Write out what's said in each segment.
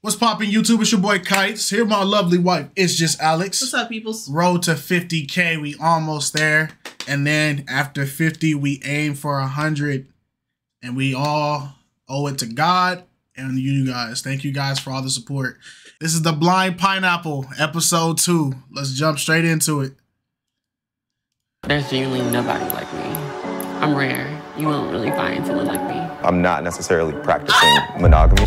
What's popping, YouTube? It's your boy KiteZz. Here, my lovely wife. It's just Alex. What's up, peoples? Road to 50k. We almost there. And then after 50, we aim for 100. And we all owe it to God and you guys. Thank you guys for all the support. This is the Blind Pineapple, episode two. Let's jump straight into it. There's genuinely nobody like me. I'm rare. You won't really find someone like me. I'm not necessarily practicing monogamy.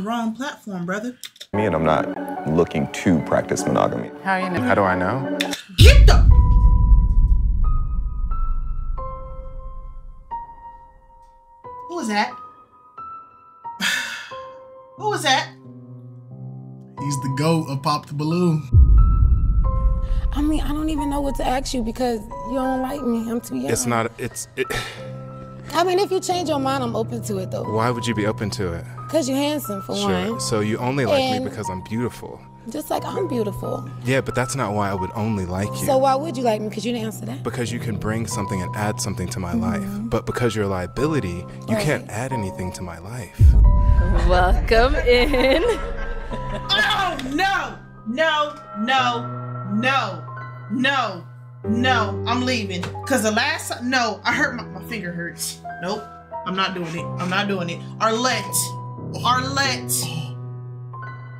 Wrong platform, brother. Me and I'm not looking to practice monogamy. How you know? How do I know? Get the. Who was that? Who was that? He's the goat of Pop the Balloon. I mean, I don't even know what to ask you because you don't like me. I'm too young. It's not. It's. It, I mean, if you change your mind, I'm open to it though. why would you be open to it? Cause you're handsome for Sure. one. So you only like And- me because I'm beautiful. Just like I'm beautiful. Yeah, but that's not why I would only like you. So why would you like me? Cause you didn't answer that. because you can bring something and add something to my life. Mm-hmm. But because you're a liability, you can't add anything to my life. Welcome in. Oh no! No! No! No! No! No! I'm leaving. Cause the last time, no, I hurt my, my finger hurts. Nope. I'm not doing it. I'm not doing it. Arlette. Arlette.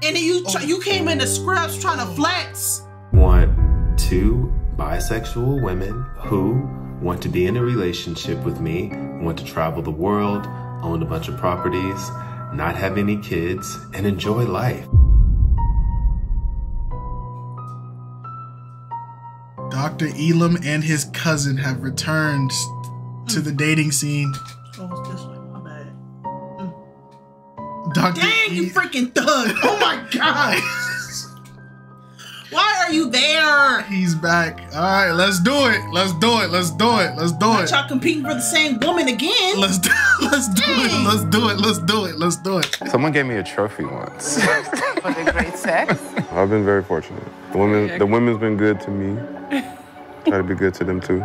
And then you try, you came in the scrubs trying to flex. want two bisexual women who want to be in a relationship with me, want to travel the world, own a bunch of properties, not have any kids, and enjoy life. Dr. Elom and his cousin have returned to the dating scene. Oh, Dr. Dang, you freaking thug. Oh my god. Why are you there? He's back. All right, let's do it. Let's do it. Let's do it. Let's do it. Y'all competing for the same woman again. Let's do, let's do it. Let's do it. Let's do it. Let's do it. Someone gave me a trophy once. For the great sex. I've been very fortunate. The women, the women's been good to me. Try to be good to them too.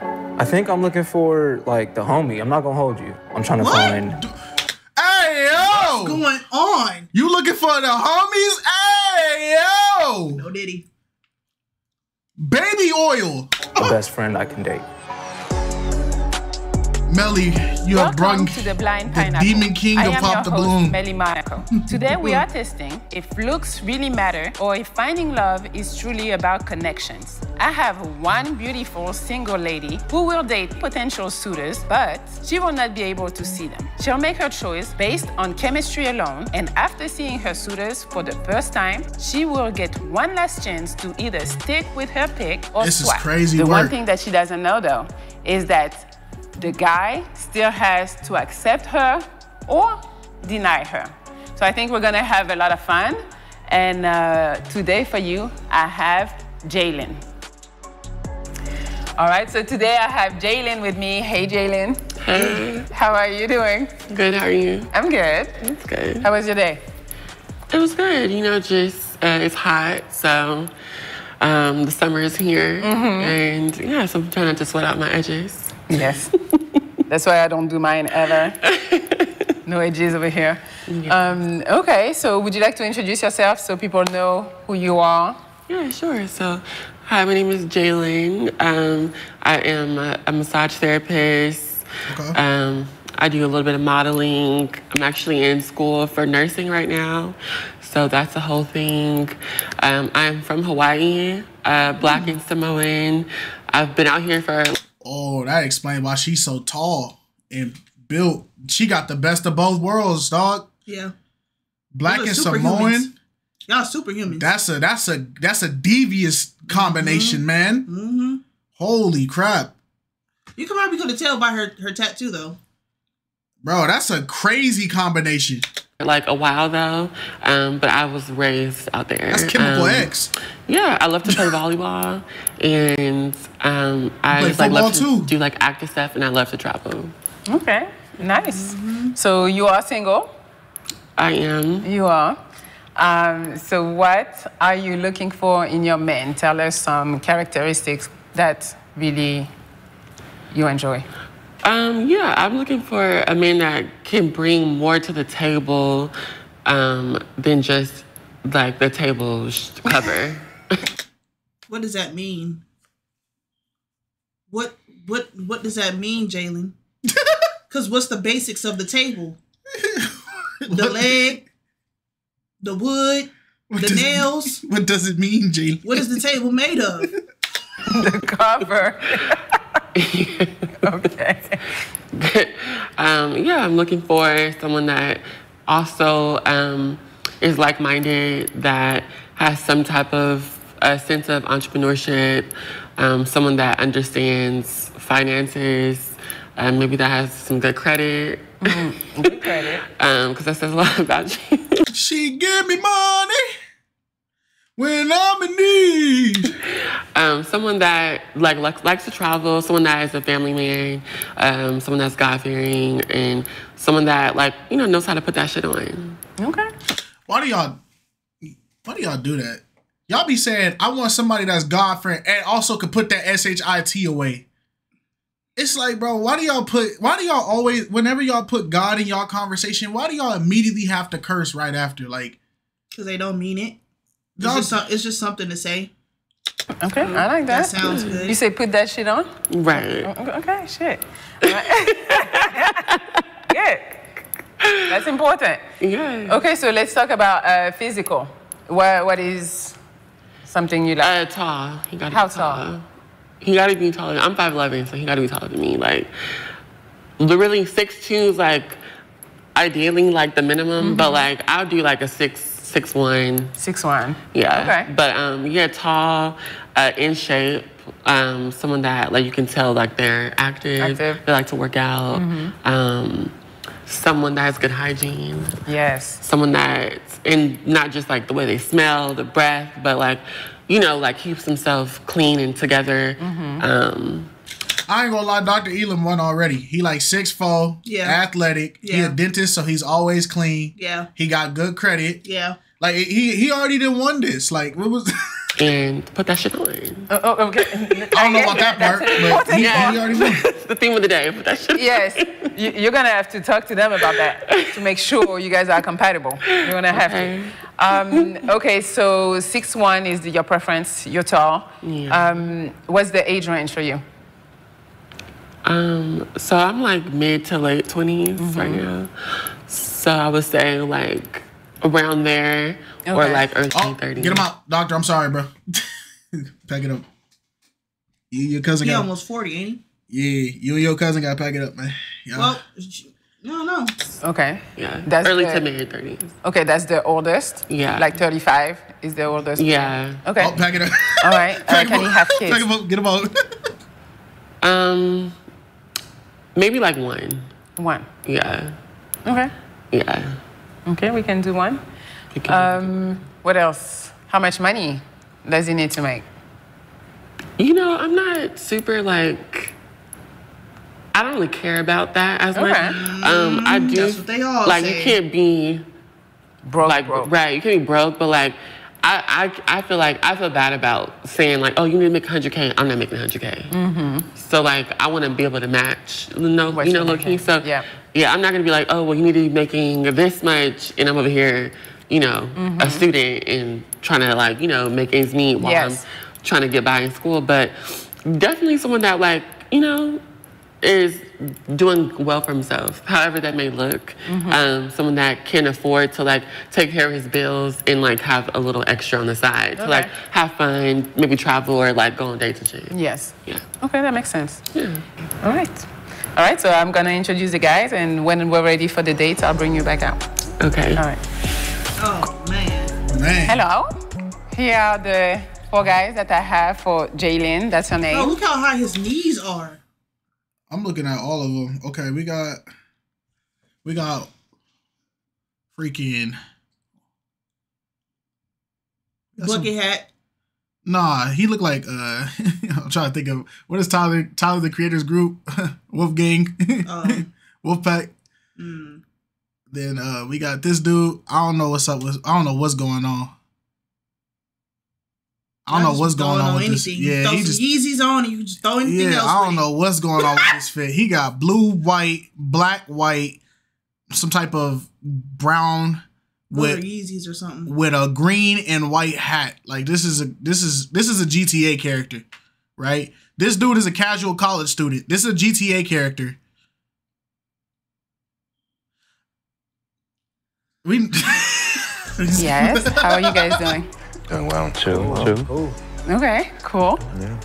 I think I'm looking for like the homie. I'm not gonna hold you. I'm trying to What? find. Hey yo! going on? You looking for the homies? Hey yo! No Diddy. Baby oil. the best friend I can date. Melli, you have brung Welcome to the Blind the demon king I of am Pop your the host, Balloon. Melli Michael. Today we are testing if looks really matter or if finding love is truly about connections. I have one beautiful single lady who will date potential suitors, but she will not be able to see them. She'll make her choice based on chemistry alone, and after seeing her suitors for the first time, she will get one last chance to either stick with her pick or This is swap. crazy The one thing that she doesn't know though is that the guy still has to accept her or deny her. So I think we're gonna have a lot of fun. And uh, today for you, I have Jalen. All right, so today I have Jalen with me. Hey, Jalen. Hey, How are you doing? good. How are you? I'm good. It's good. How was your day? It was good. You know, just uh, it's hot, so um, the summer is here, and yeah, so I'm trying not to sweat out my edges. Yes. That's why I don't do mine ever. No edges over here. Um, okay, so would you like to introduce yourself so people know who you are? Yeah, sure. So, hi, my name is Jalen. Um, I am a, a massage therapist. Okay. Um, I do a little bit of modeling. I'm actually in school for nursing right now. So that's the whole thing. Um, I'm from Hawaii, uh, black and Samoan. I've been out here for Oh, that explains why she's so tall and built. She got the best of both worlds, dog. Yeah. Black and Samoan. Y'all superhumans. That's a that's a that's a devious combination, man. mm-hmm. Holy crap, You can probably could tell by her her tattoo though. bro! That's a crazy combination. Like a while though, um, but I was raised out there. That's Chemical Um, X. Yeah, I love to play volleyball, and um, I play just, like love to too? do like active stuff, and I love to travel. Okay, nice. So you are single? I am. You are. Um, so, what are you looking for in your man? Tell us some characteristics that really you enjoy. Um, yeah, I'm looking for a man that can bring more to the table um, than just like the table cover. What does that mean? What what what does that mean, Jalen? Because what's the basics of the table? The leg, the wood, the does- nails. What does it mean, Jalen? What is the table made of? the cover. okay. um, yeah, I'm looking for someone that also um, is like-minded, that has some type of a sense of entrepreneurship, um, someone that understands finances, um, maybe that has some good credit. Good credit. Because that says a lot about you. She give me money when I'm in need. Um, someone that like, likes likes to travel, someone that is a family man, um, someone that's God fearing, and someone that like you know knows how to put that shit on. Okay. Why do y'all? Why do y'all do that? Y'all be saying I want somebody that's God fearing and also could put that shit away. It's like, bro, why do y'all put? Why do y'all always? Whenever y'all put God in y'all conversation, why do y'all immediately have to curse right after? Like, Because they don't mean it. It's just, some- it's just something to say. Okay, I like that. That sounds good. You say put that shit on? Right. Okay, shit. Good. That's important. Yeah. Okay, so let's talk about uh, physical. What what is something you like? Uh, tall. He got How tall? He got to be taller. I'm 5'11", so he got to be taller than me. Like, literally 6'2", is like ideally like the minimum, but like I'll do like a six six one. Six one. Yeah. Okay. But um, yeah, tall, uh, in shape. Um, someone that like you can tell like they're active. Active. They like to work out. Mhm. Um, someone that has good hygiene. Yes. Someone that's and not just like the way they smell, the breath, but like you know like keeps himself clean and together. Mm-hmm. Um, I ain't gonna lie, Dr. Elom won already. He like six four, Yeah. athletic. He a dentist, so he's always clean. Yeah. He got good credit. Yeah. Like he he already did won this. Like what was and put that shit on. Oh, oh, okay. I don't know about that part, but he, he already won. the theme of the day. Put that shit. Yes, you, you're gonna have to talk to them about that to make sure you guys are compatible. You're gonna have to. Um, okay, so six one is your preference. You're tall. Yeah. Um, what's the age range for you? Um, so I'm like mid to late 20s Mm-hmm. right now. So I would say like around there or like early Oh, 30s. get him out, doctor. I'm sorry, bro. pack it up. You, your cousin He got almost 40, ain't he? yeah. You and your cousin got to pack it up, man. he? Yeah. Well, no, no. Okay. Yeah, That's early the- to mid 30s. Okay, that's the oldest. Yeah. Like 35 is the oldest. Yeah. Okay. oh, pack it up. All right. Uh, Pack can him you up. have Pack him up. Get him out. Um, maybe like one. One. Yeah. Okay. Yeah. Okay, we can do one. Can- Um, what else? How much money does he need to make? You know, I'm not super like. I don't really care about that as much. Um, I do. That's what they all like say. you can't be Broke, like broke. right. You can't be broke, but like. I, I, I feel like I feel bad about saying like oh you need to make 100k I'm not making 100k Mm-hmm. so like I want to be able to match no you know low making. key so Yeah. yeah I'm not gonna be like oh well you need to be making this much and I'm over here you know a student and trying to like you know make ends meet while Yes. I'm trying to get by in school but definitely someone that like you know is doing well for himself, however that may look. Um, someone that can afford to like take care of his bills and like have a little extra on the side to like have fun, maybe travel or like go on dates and shit. Yes. Yeah. Okay, that makes sense. Yeah. All right. All right, so I'm gonna introduce the guys, and when we're ready for the date, I'll bring you back out. Okay. All right. Oh, man. man. Hello. Here are the four guys that I have for Jalen. That's her name. Oh, look how high his knees are. I'm looking at all of them. Okay, we got we got freaking Bucket hat. Nah, he looked like uh I'm trying to think of what is Tyler Tyler the Creators Group? Wolfgang. Um, Wolfpack. mm, Then uh we got this dude. I don't know what's up with. I don't know what's going on. I don't know what's going on with anything. this. You Yeah, throw he some just Yeezys on and you just throw anything yeah. else. I don't know what's going on with this fit. He got blue, white, black, white, some type of brown it. Those with Yeezys or something. with a green and white hat. Like this is a this is this is a GTA character, right? This dude is a casual college student. This is a GTA character. We Yes. How are you guys doing? Doing well. Chill, chill. Okay, cool. Yeah.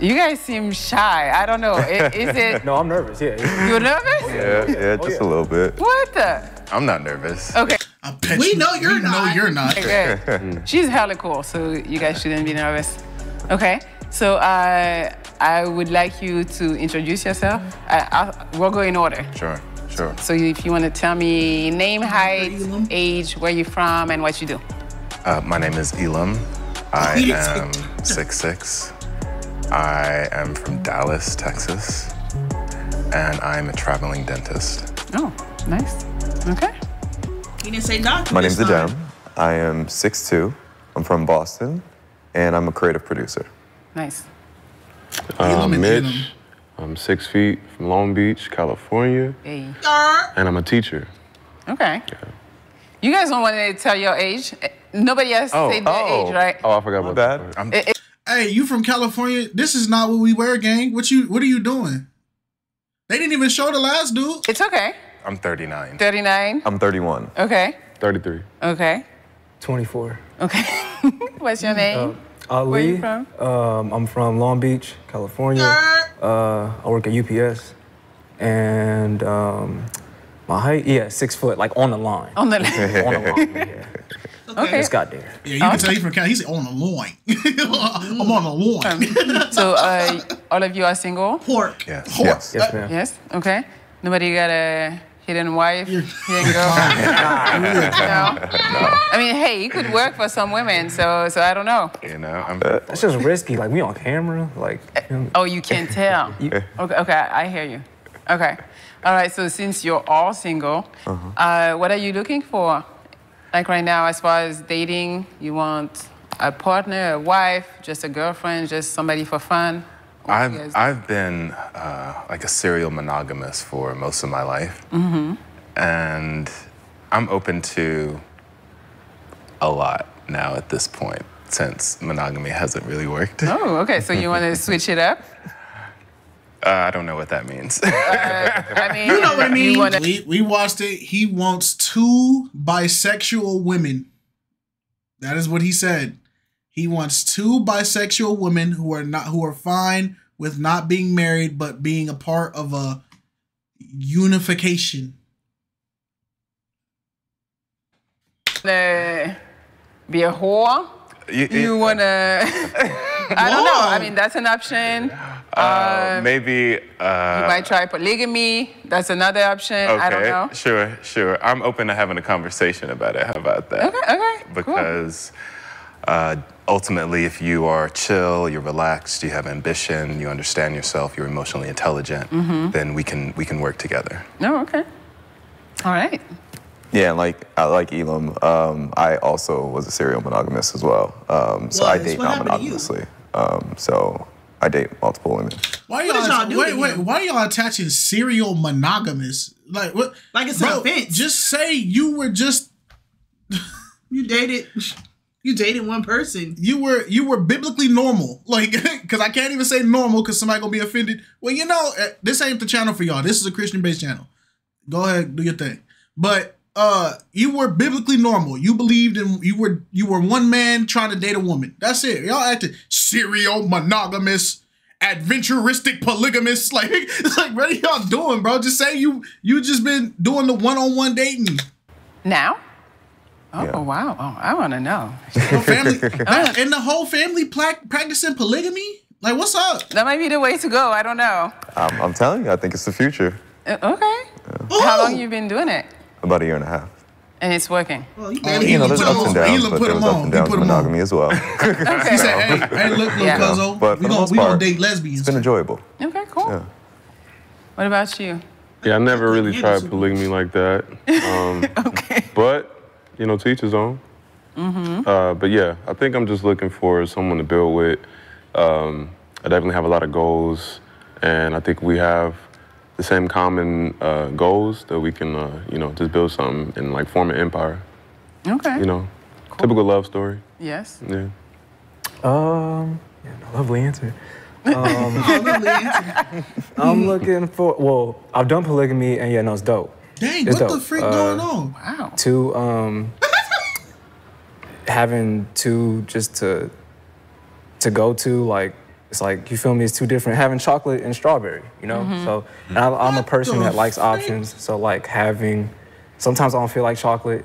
You guys seem shy. I don't know. I- Is it? No, I'm nervous. Yeah. yeah. You're nervous? Yeah, yeah, just a little bit. What the? I'm not nervous. Okay. I bet We you- know you're we know not. you're not. Okay. She's hella cool, so you guys shouldn't be nervous. Okay. So uh, I would like you to introduce yourself. I, I, we'll go in order. Sure, sure. So if you want to tell me name, height, age, where you're from, and what you do. Uh, my name is Elom. I You didn't say am 6'6". I am from Dallas, Texas. And I'm a traveling dentist. Oh, nice. Okay. He didn't say not. My name's Adam. I am 6'2". I'm from Boston, and I'm a creative producer. Nice. Uh, Elom and Mitch. Elom. I'm six feet from Long Beach, California, Hey. and I'm a teacher. Okay. You guys don't want to tell your age. Nobody has to say their age, right? Oh, I forgot about that. I'm, It- it- Hey, you from California? This is not what we wear, gang. What you what are you doing? They didn't even show the last dude. it's okay. I'm 39. 39. I'm 31. Okay. 33. Okay. 24. Okay. What's your name? Ali. Where you from? Um, I'm from Long Beach, California. Uh, I work at UPS. And um, my height, yeah, six foot, like on the line. On the on the line. Yeah. Okay. Just got there. Yeah, you can tell he from Cali. He's on the loin. I'm on the loin. Um, so uh, all of you are single? Pork. Yes. Yes. Yes, ma'am. Uh, yes. Okay. Nobody got a hidden wife, hidden girlfriend? no. I mean, hey, you could work for some women, so so I don't know. You know, I'm. Uh, That's just risky. Like, we on camera. Like, uh, you know, Oh, you can't tell. Okay, okay, I hear you. Okay. All right, so since you're all single, uh-huh. uh, what are you looking for? Like right now, as far as dating, you want a partner, a wife, just a girlfriend, just somebody for fun? What do you guys- I've, I've been uh, like a serial monogamous for most of my life. And I'm open to a lot now at this point since monogamy hasn't really worked. Uh, Oh, okay, so you want to switch it up? I don't know what that means. I mean, You know what I mean. wanna- we we watched it. He wants two bisexual women. That is what he said. He wants two bisexual women who are not who are fine with not being married but being a part of a unification. wanna be a whore? You- You wanna? I don't know. I mean, that's an option. Uh, Um, maybe. Uh, you might try polygamy. That's another option. okay. I don't know. Sure, sure. I'm open to having a conversation about it. How about that? Okay, okay. cool. because uh, ultimately, if you are chill, you're relaxed, you have ambition, you understand yourself, you're emotionally intelligent, Mm-hmm. then we can we can work together. No, okay. All right. Yeah, like I like Elom. Um, I also was a serial monogamist as well. Um, so I date What happened to you? non-monogamously. Um, so I date multiple women. Why What did y'all, y'all wait, wait, him? why y'all attaching serial monogamous? Like what? Like it's an offense. Just say you were just You dated. You dated one person. you were you were biblically normal. Like because I can't even say normal because somebody gonna be offended. Well, you know eh, this ain't the channel for y'all. This is a Christian based channel. Go ahead, do your thing. But uh, you were biblically normal. You believed in you were you were one man trying to date a woman. That's it. Y'all acted serial monogamous. Adventuristic polygamous, like it's like what are y'all doing, bro? Just say you you just been doing the one on one dating. Now? Oh, Yeah. wow. Oh, I want to know. Your family and the whole family pla- practicing polygamy. Like, what's up? That might be the way to go. I don't know. Um, I'm telling you, I think it's the future. Uh, okay. How long you been doing it? About a year and a half. And it's working. Well, you Oh, You know, there's ups and downs, but him there's ups and downs put with him on. monogamy as well. Okay. He said, "Hey, hey, look, little Yeah. cuzzo, But for we the gonna most we gonna part, date lesbians." It's been enjoyable. Okay, cool. Yeah. What about you? Yeah, I never really tried polygamy like that. Um, okay. But, you know, to each his own. Mm-hmm. Uh, but yeah, I think I'm just looking for someone to build with. Um, I definitely have a lot of goals, and I think we have the same common uh, goals that we can, uh, you know, just build something and like form an empire. Okay. You know, typical love story. Yes. Yeah. Um, yeah, no, lovely answer. Um, I'm looking for. Well, I've done polygamy, and yeah, no, it's dope. Dang, It's what the freak Uh, going on? Wow. Two, um, having two just to to go to like it's like you feel me. It's too different. Having chocolate and strawberry, you know. Mhm. So and I, I'm a person that likes options. So like having. Sometimes I don't feel like chocolate.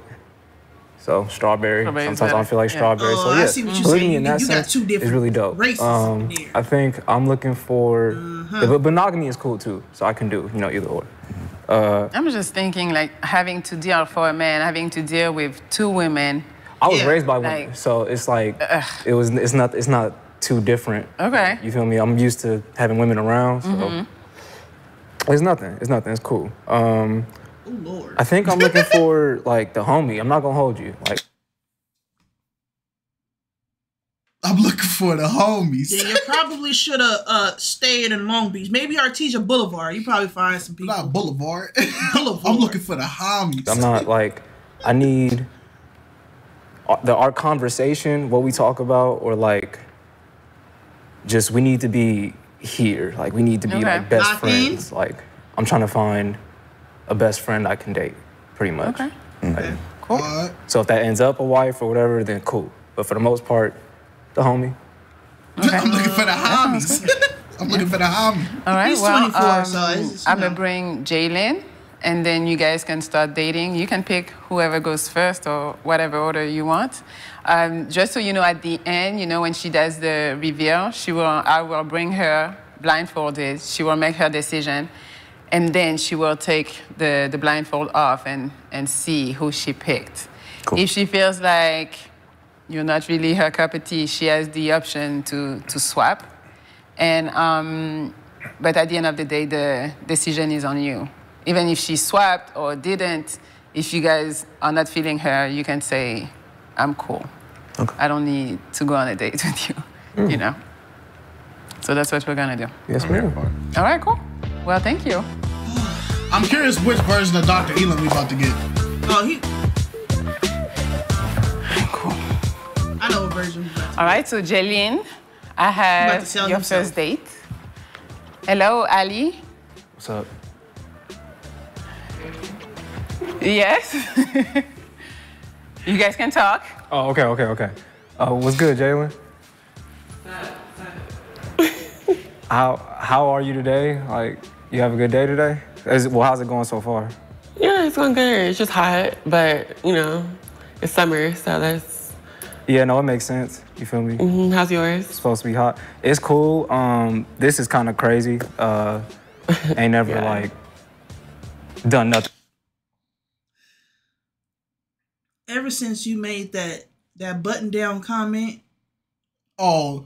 So strawberry. Strawberry is Sometimes I don't feel like Yeah. strawberry. Oh, so I yeah, see what you're polygamy saying. in that You sense two is really dope. Um, I think I'm looking for, Uh-huh. but monogamy is cool too. So I can do you know either or. Uh, I'm just thinking like having to deal for a man, having to deal with two women. I was Yeah, raised by like- women, so it's like it was. It's not. It's not too different. Okay. You feel me? I'm used to having women around, so Mhm. it's nothing. It's nothing. It's cool. Um, Oh Lord. I think I'm looking for like the homie. I'm not gonna hold you. Like I'm looking for the homies. Yeah, you probably should have uh, stayed in Long Beach. Maybe Artesia Boulevard. You probably find some people. Not Boulevard. Boulevard. I'm looking for the homies. I'm not like I need uh, the our conversation, what we talk about, or like just we need to be here. Like we need to be Okay. like best Locked in? friends. Like I'm trying to find a best friend I can date, pretty much. Okay. Like, Cool. so if that ends up a wife or whatever, then cool. But for the most part, the homie. I'm looking for the homies. I'm looking for the homie. All right. He's well, 24, um, so I'm gonna bring Jalen, and then you guys can start dating. You can pick whoever goes first or whatever order you want. Um, just so you know, at the end, you know, when she does the reveal, she will. I will bring her blindfolded. She will make her decision, and then she will take the, the blindfold off and and see who she picked. If she feels like you're not really her cup of tea, she has the option to to swap. And um, but at the end of the day, the decision is on you. Even if she swapped or didn't, if you guys are not feeling her, you can say, "I'm cool. I don't need to go on a date with you." You hmm. know. So that's what we're gonna do. Yes, ma'am. All right, cool. Well, thank you. I'm curious which version of Dr. Elom we're about to get. Oh, he. Cool. I know what version. All right, so Jeline, I have your himself. first date. Hello, Ali. What's up? Yes. you guys can talk. Oh, okay, okay, okay. Uh, what's good, Jalen? how how are you today? Like, you have a good day today? Is, well, how's it going so far? Yeah, it's going good. It's just hot, but you know, it's summer, so that's. Yeah, no, it makes sense. You feel me? Mhm, How's yours? It's supposed to be hot. It's cool. Um, this is kind of crazy. Uh, ain't never Yeah. like done nothing. Ever since you made that that button down comment, oh,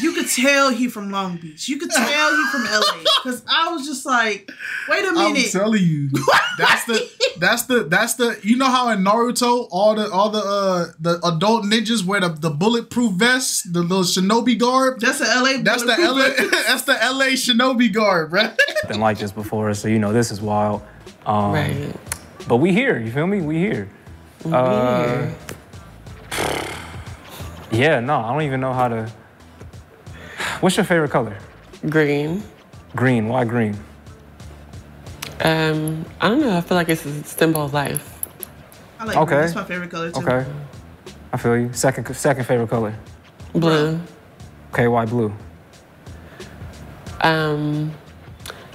you could tell he from Long Beach. You could tell he from LA. Cause I was just like, wait a I'm minute. telling you, that's the that's the that's the you know how in Naruto all the all the uh the adult ninjas wear the, the bulletproof vests, the little shinobi garb. That's the LA. That's the LA. That's the LA shinobi garb, right? Been like this before, so you know this is wild. Um, Right. But we here. You feel me? We here. Uh, yeah. No, I don't even know how to. What's your favorite color? Green. Green. Why green? Um, I don't know. I feel like it's a symbol of life. I like Okay. green. That's my favorite color too. Okay. I feel you. Second second favorite color. Blue. Okay, why blue? Um,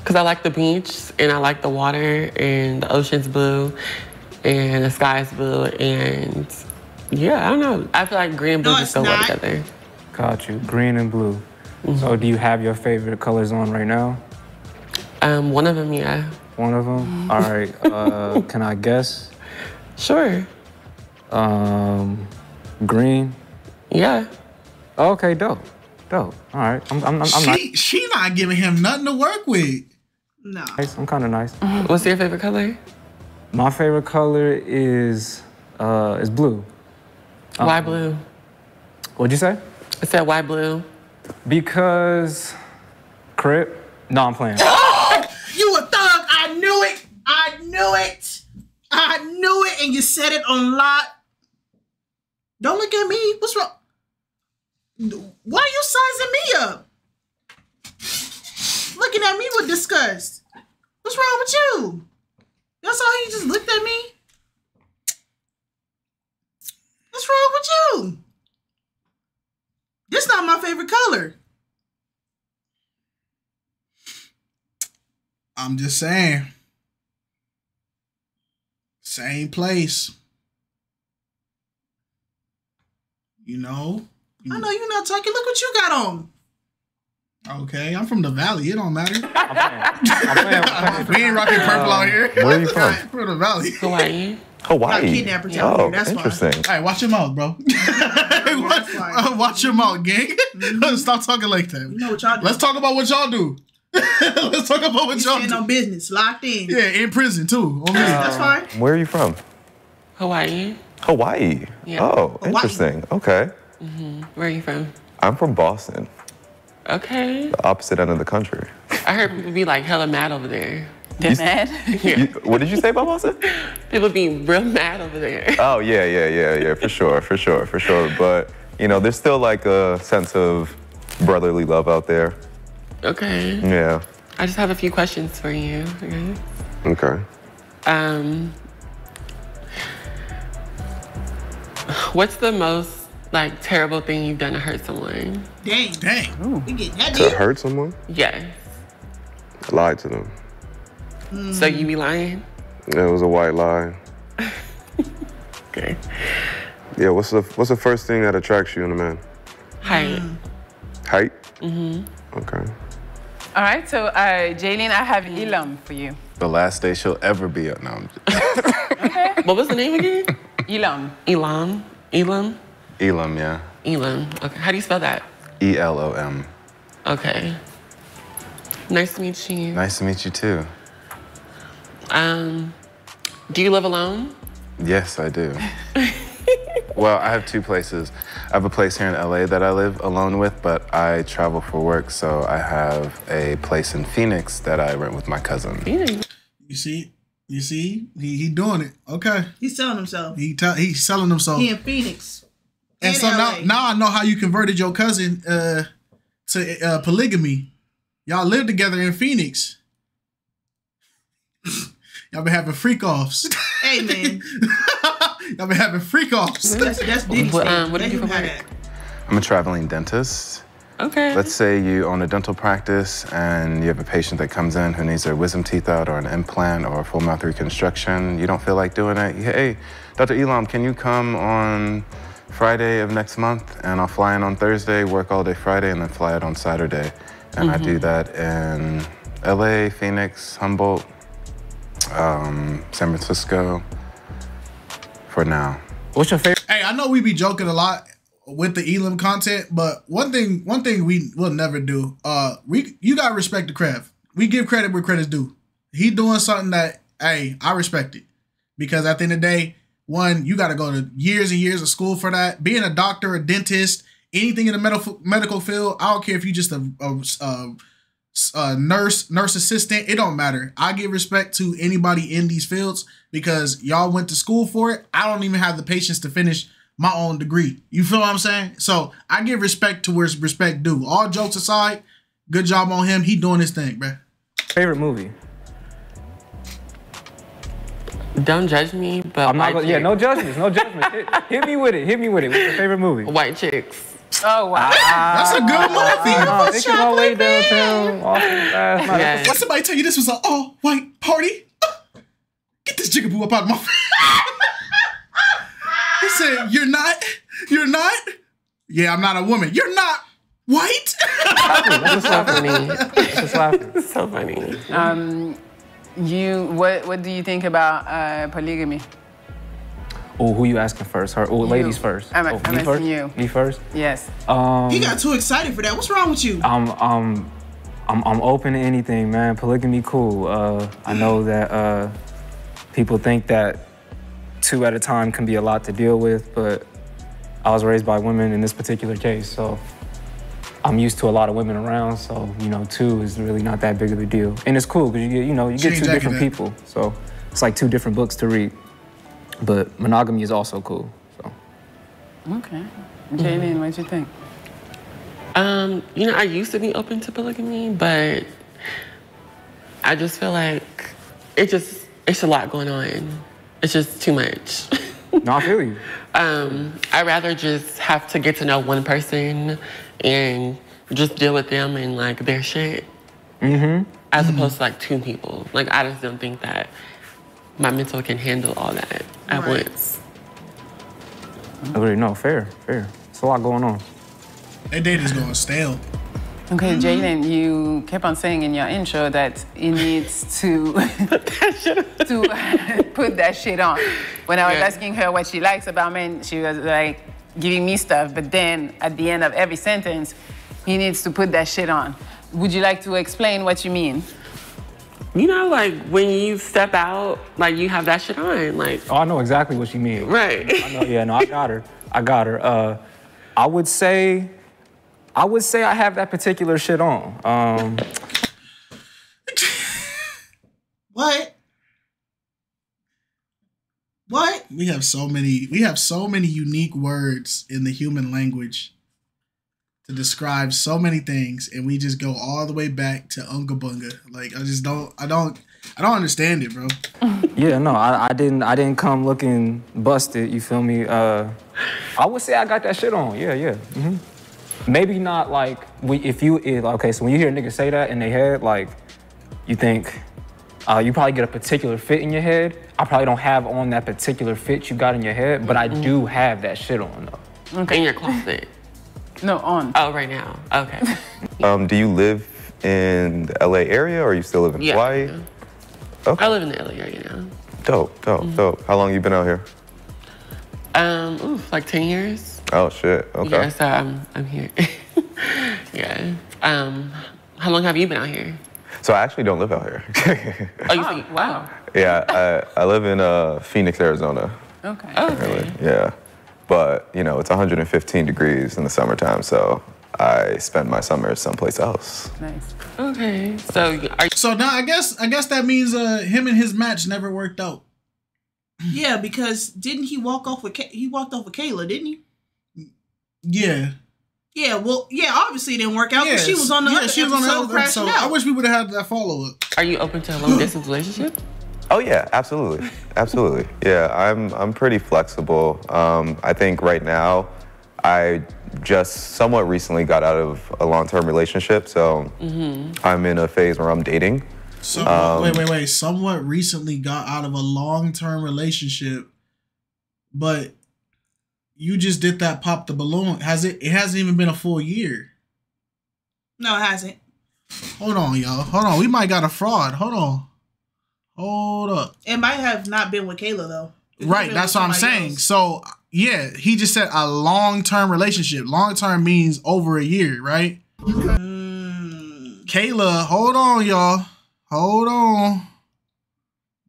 cause I like the beach and I like the water and the ocean's blue and the sky is blue and yeah, I don't know. I feel like green and blue No, just go well together. Got you. Green and blue. So do you have your favorite colors on right now? Um, one of them, yeah. One of them. All right. Uh, can I guess? Sure. Um, green. Yeah. Okay, dope. Dope. All right. I'm. I'm. I'm, I'm not. she she not giving him nothing to work with. No. Nice. I'm kind of nice. What's your favorite color? My favorite color is uh is blue. Why Um, blue? What'd you say? I said why blue? Because crip. No, I'm playing. You a thug. I knew it. I knew it. I knew it. And you said it on lot. Don't look at me. What's wrong? Why are you sizing me up? Looking at me with disgust. What's wrong with you? That's all saw he just looked at me. What's wrong with you? This not my favorite color. I'm just saying. Same place. You know? I know you're not talking. Look what you got on. Okay, I'm from the valley. It don't matter. I'm we ain't rocking purple out here. Where are you from? From the valley. Hawaii. Hawaii. Got kidnappers out oh, here, that's why. interesting. Hey, watch your mouth, bro. watch, uh, watch your mouth, gang. Mm-hmm. Stop talking like that. You know what y'all do. Let's talk about what y'all do. Let's talk about what You y'all do. on business, locked in. Yeah, in prison too. On me. That's uh, fine. Where are you from? Hawaii. Hawaii. Yeah. Oh, Hawaii. interesting. Okay. Mm-hmm. Where are you from? I'm from Boston, Okay. the opposite end of the country. I heard people be like hella mad over there. They're mad. You, what did you say about Boston? People be real mad over there. Oh yeah, yeah, yeah, yeah, for sure, for sure, for sure. But you know, there's still like a sense of brotherly love out there. Okay. Yeah. I just have a few questions for you. Okay. Okay. Um, what's the most like terrible thing you've done to hurt someone? Dang. Dang. We get that To deep. hurt someone? Yes. I lied to them. So you be lying? It was a white lie. Okay. Yeah. What's the What's the first thing that attracts you in a man? Height. Height. Mm-hmm. Okay. All right, so uh, Jaylene, I have Elom for you. The last day she'll ever be up. No, I'm just, What was the name again? Elom. Elom. Elom. Elom, yeah. Elom. Okay. How do you spell that? E L O M. Okay. Nice to meet you. Nice to meet you too. Um, do you live alone? Yes, I do. well, I have two places. I have a place here in LA that I live alone with, but I travel for work, so I have a place in Phoenix that I rent with my cousin. Phoenix. You see, you see, he he doing it. Okay, He's selling himself. he tell he's selling himself. He in Phoenix. And so now LA. now I know how you converted your cousin uh to uh, polygamy. Y'all live together in Phoenix. Y'all been having freak offs. Hey man, Y'all been having freak offs. that's that's Diddy What, stuff. um, what do Let you do him for have work? that. I'm a traveling dentist. Okay. Let's say you own a dental practice and you have a patient that comes in who needs their wisdom teeth out or an implant or a full mouth reconstruction. You don't feel like doing it. Hey, Dr. Elom, can you come on Friday of next month? And I'll fly in on Thursday, work all day Friday, and then fly out on Saturday. And I do that in LA, Phoenix, Humboldt, um, San Francisco for now. What's your favorite? Hey, I know we be joking a lot with the Elom content, but one thing one thing we will never do, uh, we you gotta respect the craft. We give credit where credit's due. He doing something that hey, I respect it. Because at the end of the day, one, you gotta go to years and years of school for that. Being a doctor, a dentist, anything in the medical medical field, I don't care if you just a, a, a uh, nurse, nurse assistant, it don't matter. I give respect to anybody in these fields because y'all went to school for it. I don't even have the patience to finish my own degree. You feel what I'm saying? So I give respect to where respect due. All jokes aside, good job on him. He doing his thing, bruh. Favorite movie? Don't judge me, but I'm not gonna, yeah, no judgments, no judgments. hit, hit me with it. Hit me with it. What's your favorite movie? White chicks. Oh wow. Ah, That's a good ah, movie. Oh, they can all lay downtown. Awesome, fast. No, Let somebody tell you this was an all white party. Uh, get this jigaboo up out of my face. he said, You're not, you're not. Yeah, I'm not a woman. You're not white. That's So funny. Just laughing. so funny. Um, you what what do you think about uh, polygamy? Oh, who you asking first? Her. Oh, ladies first. I'm- oh, I'm me asking first. you. Me first. Yes. Um, He got too excited for that. What's wrong with you? um, um, I'm I'm open to anything, man. Polygamy, cool. Uh, I know that uh, people think that two at a time can be a lot to deal with, but I was raised by women in this particular case, so I'm used to a lot of women around. So you know, two is really not that big of a deal, and it's cool because you get you know you get Change two that, different that. people, so it's like two different books to read. But monogamy is also cool. So Okay. Jalen, what you think? Um, you know, I used to be open to polygamy, but I just feel like it just it's a lot going on. It's just too much. Not I feel you. Um, I'd rather just have to get to know one person and just deal with them and like their shit. Mm-hmm. As opposed to like two people. Like I just don't think that my mental can handle all that at Right. once. Agree. No, fair, fair. It's a lot going on. That date is going stale. Okay, Jalen, you kept on saying in your intro that he needs to to put that shit on. When I was Yeah. asking her what she likes about men, she was like giving me stuff, but then at the end of every sentence, he needs to put that shit on. Would you like to explain what you mean? You know, like when you step out, like you have that shit on. Like Oh, I know exactly what you mean. Right. I know, yeah, no, I got her. I got her. Uh, I would say, I would say I have that particular shit on. Um, What? What? We have so many. We have so many unique words in the human language to describe so many things, and we just go all the way back to Unga Bunga. Like I just don't. I don't. I don't understand it, bro. yeah, no, I, I didn't. I didn't come looking busted. You feel me? Uh, I would say I got that shit on. Yeah, yeah. hmm Maybe not like we, if you if, okay. So when you hear niggas say that in their head, like you think uh, you probably get a particular fit in your head. I probably don't have on that particular fit you got in your head, but I do have that shit on though. Okay. In your closet. No, on. Oh, right now. Okay. Um, do you live in the LA area or you still live in Yeah. Hawaii? I live in the LA area now. Dope, dope, dope. How long you been out here? Um, ooh, like 10 years. Oh shit. Okay. Yeah, so I'm, I'm here. yeah. Um, how long have you been out here? So I actually don't live out here. Oh, you think, wow. yeah, I, I live in uh, Phoenix, Arizona. Okay. Okay. Yeah, but you know it's 115 degrees in the summertime, so I spend my summers someplace else. Nice. Okay. So are So now I guess I guess that means uh him and his match never worked out. Yeah, because didn't he walk off with Ka- he walked off with Kayla, didn't he? Yeah. Yeah, well, yeah, obviously it didn't work out because she was on the yeah, other she was on the episode other crashing episode. out. I wish we would have had that follow up. Are you open to a long distance relationship? Oh yeah, absolutely, absolutely. Yeah, I'm I'm pretty flexible. Um, I think right now, I just somewhat recently got out of a long-term relationship, so Mm-hmm. I'm in a phase where I'm dating. So Um, wait, wait, wait. Somewhat recently got out of a long term relationship, but you just did that pop the balloon. Has it? It hasn't even been a full year. no, it hasn't. Hold on, y'all. Hold on. We might got a fraud. Hold on. Hold up. It might have not been with Kayla though. It Right. That's what I'm saying. else. So yeah, he just said a long term relationship. Long term means over a year, right? Mm. Kayla, hold on, y'all. Hold on.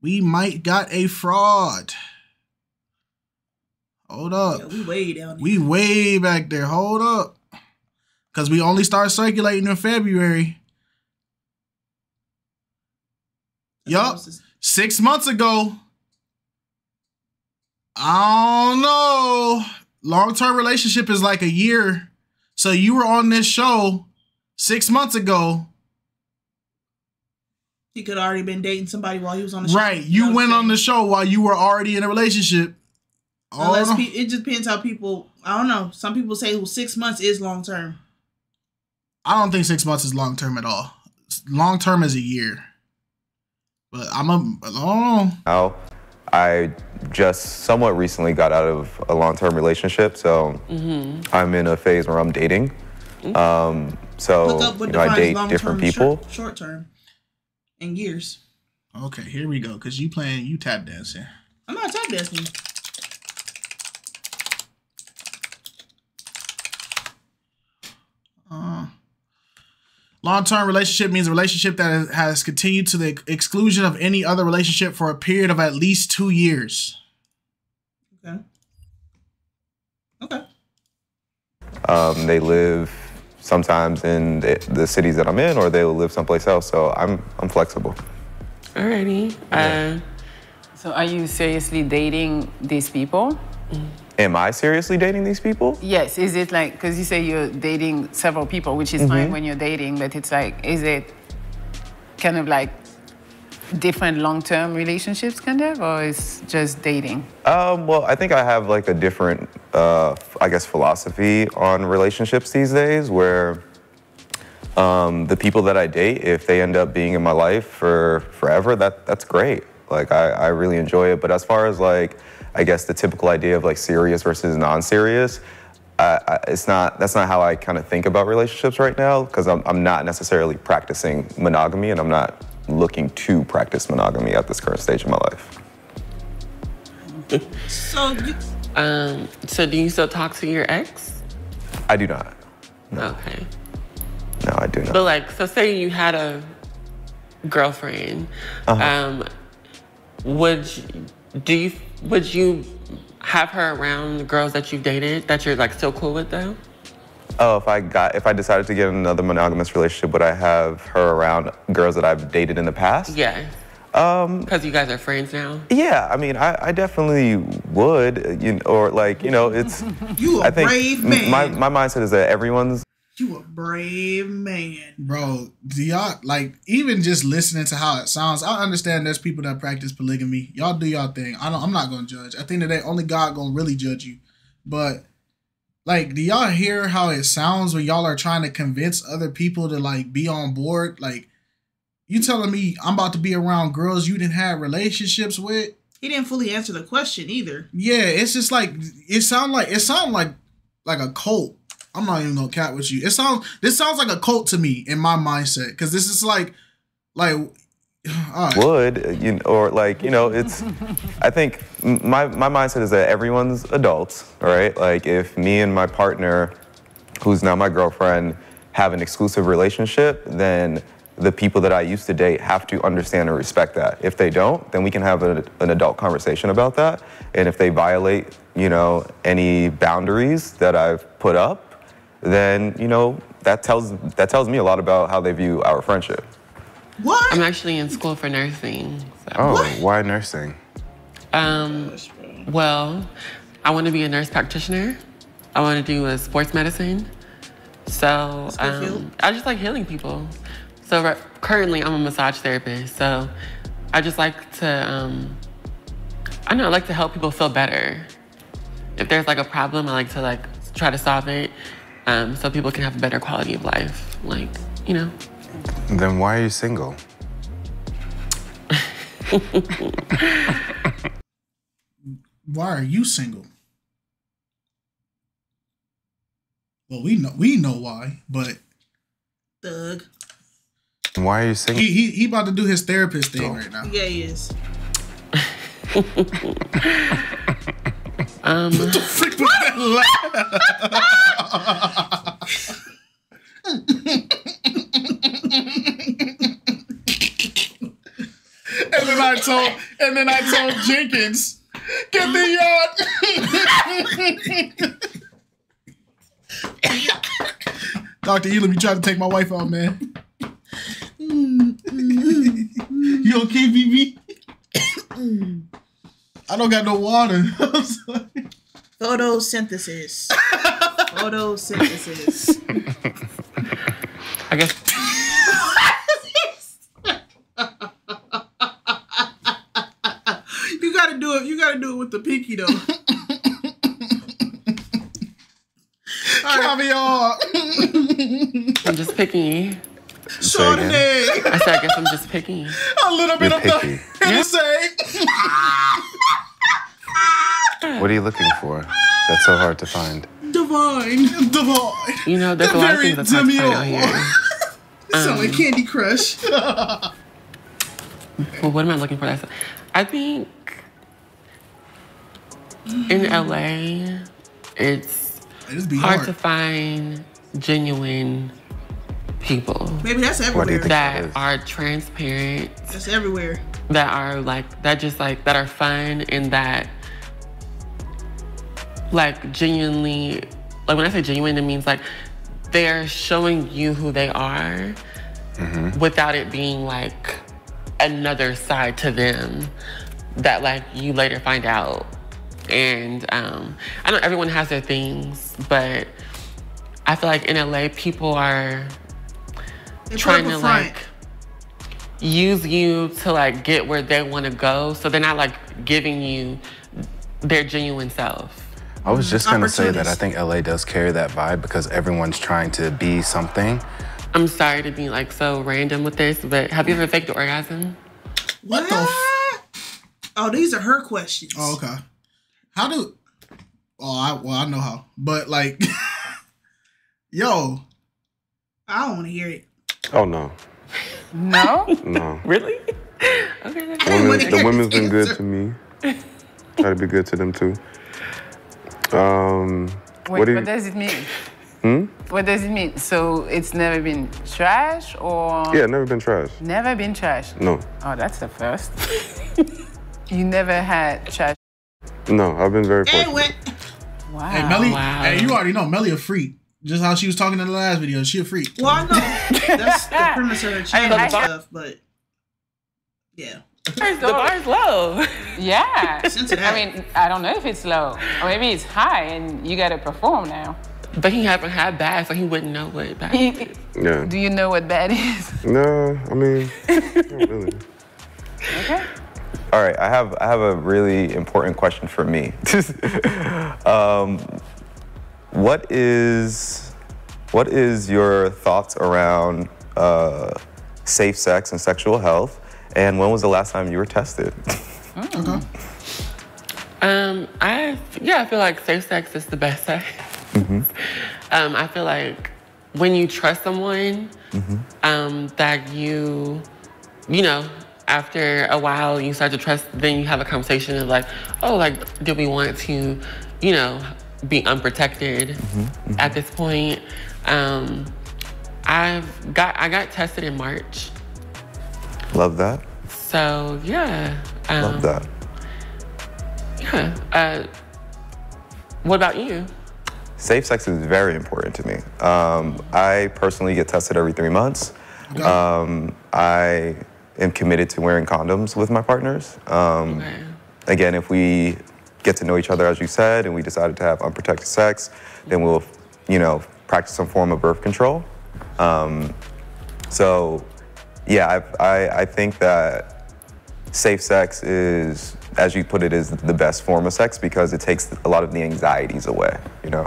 We might got a fraud. Hold up. Yeah, we way down. We way back there. Hold up. Cause we only start circulating in February. Yup. Six months ago. I don't know. Long term relationship is like a year. So you were on this show six months ago. He could already been dating somebody while he was on the show. Right. You went on the show while you were already in a relationship. Oh, Unless pe- it just depends how people. I don't know. Some people say well, six months is long term. I don't think six months is long term at all. Long term is a year. But I'm a I don't know. Now, I just somewhat recently got out of a long-term relationship, so Mm-hmm. I'm in a phase where I'm dating. Um, so Look up what you know, I date different people. short, short term, and years. Okay, here we go. Cause you playing you tap dancing. I'm not tap dancing. Uh, Long-term relationship means a relationship that has continued to the exclusion of any other relationship for a period of at least two years. Okay. Okay. Um, they live sometimes in the, the cities that I'm in, or they will live someplace else. So I'm I'm flexible. Alrighty. Uh, So are you seriously dating these people? Am I seriously dating these people? Yes. Is it like because you say you're dating several people, which is Mhm. fine when you're dating, but it's like, is it kind of like different long-term relationships, kind of, or is just dating? Um, well, I think I have like a different, uh, I guess, philosophy on relationships these days where um, the people that I date, if they end up being in my life for forever, that that's great. Like I, I really enjoy it. But as far as like, I guess the typical idea of like serious versus non-serious, I, I, it's not. That's not how I kind of think about relationships right now because I'm, I'm not necessarily practicing monogamy and I'm not looking to practice monogamy at this current stage of my life. So you, um, so do you still talk to your ex? I do not. Okay. No, I do not. But like, so say you had a girlfriend, Uh-huh. um, would you, do you would you have her around the girls that you've dated that you're like still cool with though? Oh, if I got if I decided to get in another monogamous relationship, would I have her around girls that I've dated in the past? Yeah. Um, because you guys are friends now. Yeah, I mean, I, I definitely would, you know, or like, you know, it's. You a I think brave m- My my mindset is that everyone's. You a brave man. Bro, do y'all like even just listening to how it sounds? I understand there's people that practice polygamy. Y'all do y'all thing. I don't I'm not gonna judge. At the end of the day, only God gonna really judge you. But like, do y'all hear how it sounds when y'all are trying to convince other people to like be on board? Like, you telling me I'm about to be around girls you didn't have relationships with? He didn't fully answer the question either. Yeah, it's just like it sound like it sound like like a cult. I'm not even gonna cat with you. It sounds this sounds like a cult to me in my mindset because this is like like right. would you know, or like you know it's i think my, my mindset is that everyone's adults right like if me and my partner who's now my girlfriend have an exclusive relationship then the people that i used to date have to understand and respect that if they don't then we can have a, an adult conversation about that and if they violate you know any boundaries that i've put up then you know that tells that tells me a lot about how they view our friendship What? I'm actually in school for nursing. So. Oh, why nursing? Um, well, I want to be a nurse practitioner. I want to do a sports medicine. So um, I just like healing people. So right, currently, I'm a massage therapist. So I just like to, um, I know, I like to help people feel better. If there's like a problem, I like to like try to solve it, um, so people can have a better quality of life. Like, you know. Then why are you single? Why are you single? Well, we know we know why, but Thug. Why are you single? he he, he about to do his therapist thing right now. Yeah, he is. Um, what the frick was that and then I told and then I told Jenkins, get the yacht. Dr. Elom, you tried to take my wife out, man. you okay, BB? I don't got no water. Photosynthesis. Photosynthesis. I guess you gotta do it. You gotta do it with the pinky though. Caviar. I'm just picky. Chardonnay. I said, I guess I'm just picky. A little bit You're of the picky. Hennessy. What are you looking for? That's so hard to find. Divine. Divine. You know, there's a lot of things that's hard to find out here. Sound like Candy Crush. Well, what am I looking for? That's, I think in LA, it's be hard hard. to find genuine people. Maybe that's everywhere. that are transparent, That's everywhere. that are like that just like that are fun and that like genuinely like when I say genuine it means like they're showing you who they are without it being like another side to them that like you later find out. And um I know everyone has their things, but I feel like in LA people are They trying to like use you to like get where they want to go so they're not like giving you their genuine self I was just gonna say that I think LA does carry that vibe because everyone's trying to be something. i'm sorry to be like so random with this but have you ever faked an orgasm What the? F- oh, these are her questions. Oh, okay. How do? Oh, I well, I know how, but like, yo, I don't want to hear it. Oh no, No? no. really? okay. Women, the women's been good to me. Try to be good to them too. Um, Wait, what what, do you? does it mean? Hmm? What does it mean? So it's never been trash or Yeah, never been trash. never been trash? No, Oh, that's the first. you never had trash. no. I've been very Hey, fortunate. went. Wow. hey Melli, hey, you already know Melli a freak. Just how she was talking in the last video, she a freak. Well, I know that's the premise of her channel and stuff, but yeah. The bar's low Yeah. Listen. I mean, I don't know if it's low or maybe it's high and you gotta perform now. but he haven't had bad so he wouldn't know what bad is. Yeah. Do you know what bad is? No, I mean, not really. Okay. All right, I have I have a really important question for me. um, what is what is your thoughts around uh, safe sex and sexual health? And when was the last time you were tested? Okay. um i yeah i feel like safe sex is the best sex um i feel like when you trust someone mm -hmm. um, that you, you know, after a while you start to trust, then you have a conversation of like, oh, like, do we want to, you know, be unprotected at this point? Um, I've got, I got tested in March. Love that. So yeah. Um, Love that. Yeah. Uh, what about you? Safe sex is very important to me. Um, I personally get tested every three months. Um, I am committed to wearing condoms with my partners. Um, Again, if we get to know each other, as you said, and we decided to have unprotected sex, then we'll, you know, practice some form of birth control. Um, so, yeah, I, I, I think that safe sex is, as you put it, is the best form of sex because it takes a lot of the anxieties away, you know?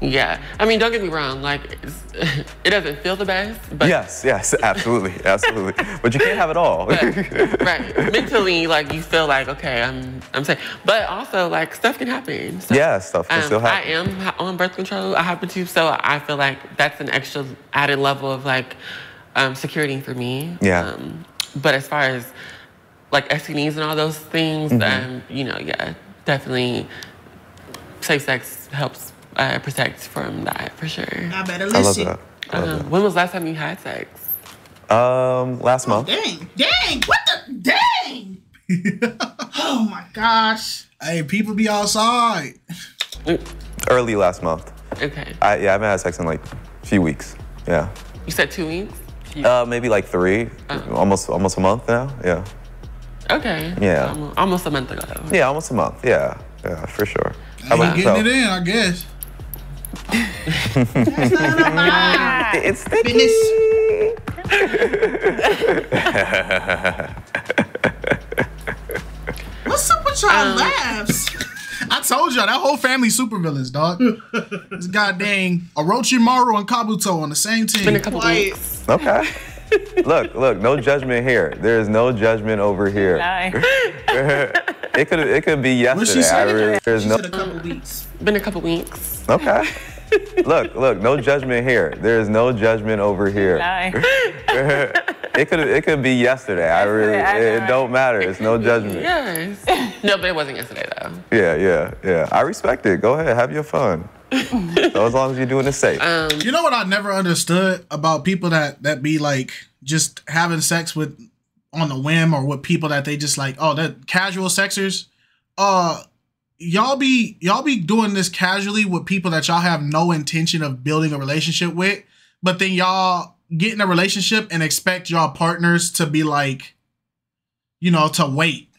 Yeah. I mean, don't get me wrong. Like, it's, it doesn't feel the best, but yes, yes, absolutely, absolutely. But you can't have it all. right. Mentally, like you feel like okay, I'm I'm safe, but also like stuff can happen. So, yeah, stuff can um, still happen. I am on birth control. I happen to, so I feel like that's an extra added level of like um, security for me. Yeah. Um, but as far as like STDs and all those things, Mhm. um, you know, yeah, definitely safe sex helps uh, protect from that for sure. I better I love listen. that. I love Um, when was the last time you had sex? Um, last month. Dang, dang, what the dang? oh my gosh. Hey, people be outside. Early last month. Okay. I, yeah, I haven't had sex in like a few weeks. Yeah. You said two weeks. Uh, maybe like three, almost almost a month now. Yeah. Okay. Yeah. Almo- almost a month ago. Yeah, almost a month. Yeah, yeah, for sure. Hey, How you about getting it in, I guess. It's What's up with y'all laughs? I told y'all that whole family supervillains, dog. this goddamn Orochimaru and Kabuto on the same team. Been a couple Quiet. weeks. Okay. look, look, no judgment here. There is no judgment over here. it could it could be What'd she yesterday. I really, there's She no said a couple weeks. Been a couple weeks. Okay. look, look, no judgment here. There is no judgment over here. it could it could be yesterday. I really I it, know. don't matter. It's no judgment. Yes. no, but it wasn't yesterday though. Yeah, yeah, yeah. I respect it. Go ahead, have your fun. so as long as you're doing it safe. Um, You know what I never understood about people that that be like just having sex with on the whim or with people that they just like oh that casual sexers. Uh, y'all be y'all be doing this casually with people that y'all have no intention of building a relationship with, but then y'all get in a relationship and expect y'all partners to be like, you know, to wait.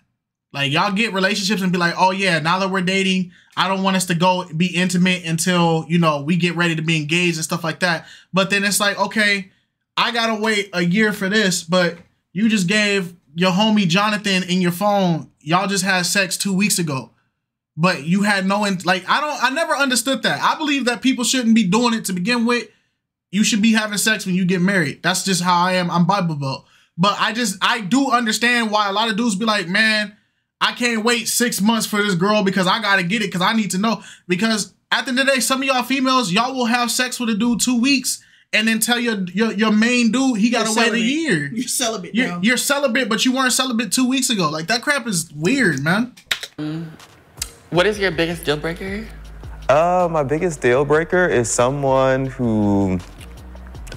Like y'all get relationships and be like, oh yeah, now that we're dating, I don't want us to go be intimate until you know we get ready to be engaged and stuff like that. But then it's like, okay, I gotta wait a year for this, but you just gave your homie Jonathan in your phone. Y'all just had sex two weeks ago, but you had no in- like. I don't. I never understood that. I believe that people shouldn't be doing it to begin with. You should be having sex when you get married. That's just how I am. I'm Bible Belt. But I just I do understand why a lot of dudes be like, man, I can't wait six months for this girl because I gotta get it because I need to know. Because at the end of the day, some of y'all females, y'all will have sex with a dude two weeks and then tell your your, your main dude he gotta wait a year. You're celibate You're, now. you're celibate, but you weren't celibate two weeks ago. Like that crap is weird, man. What is your biggest deal breaker? Uh, my biggest deal breaker is someone who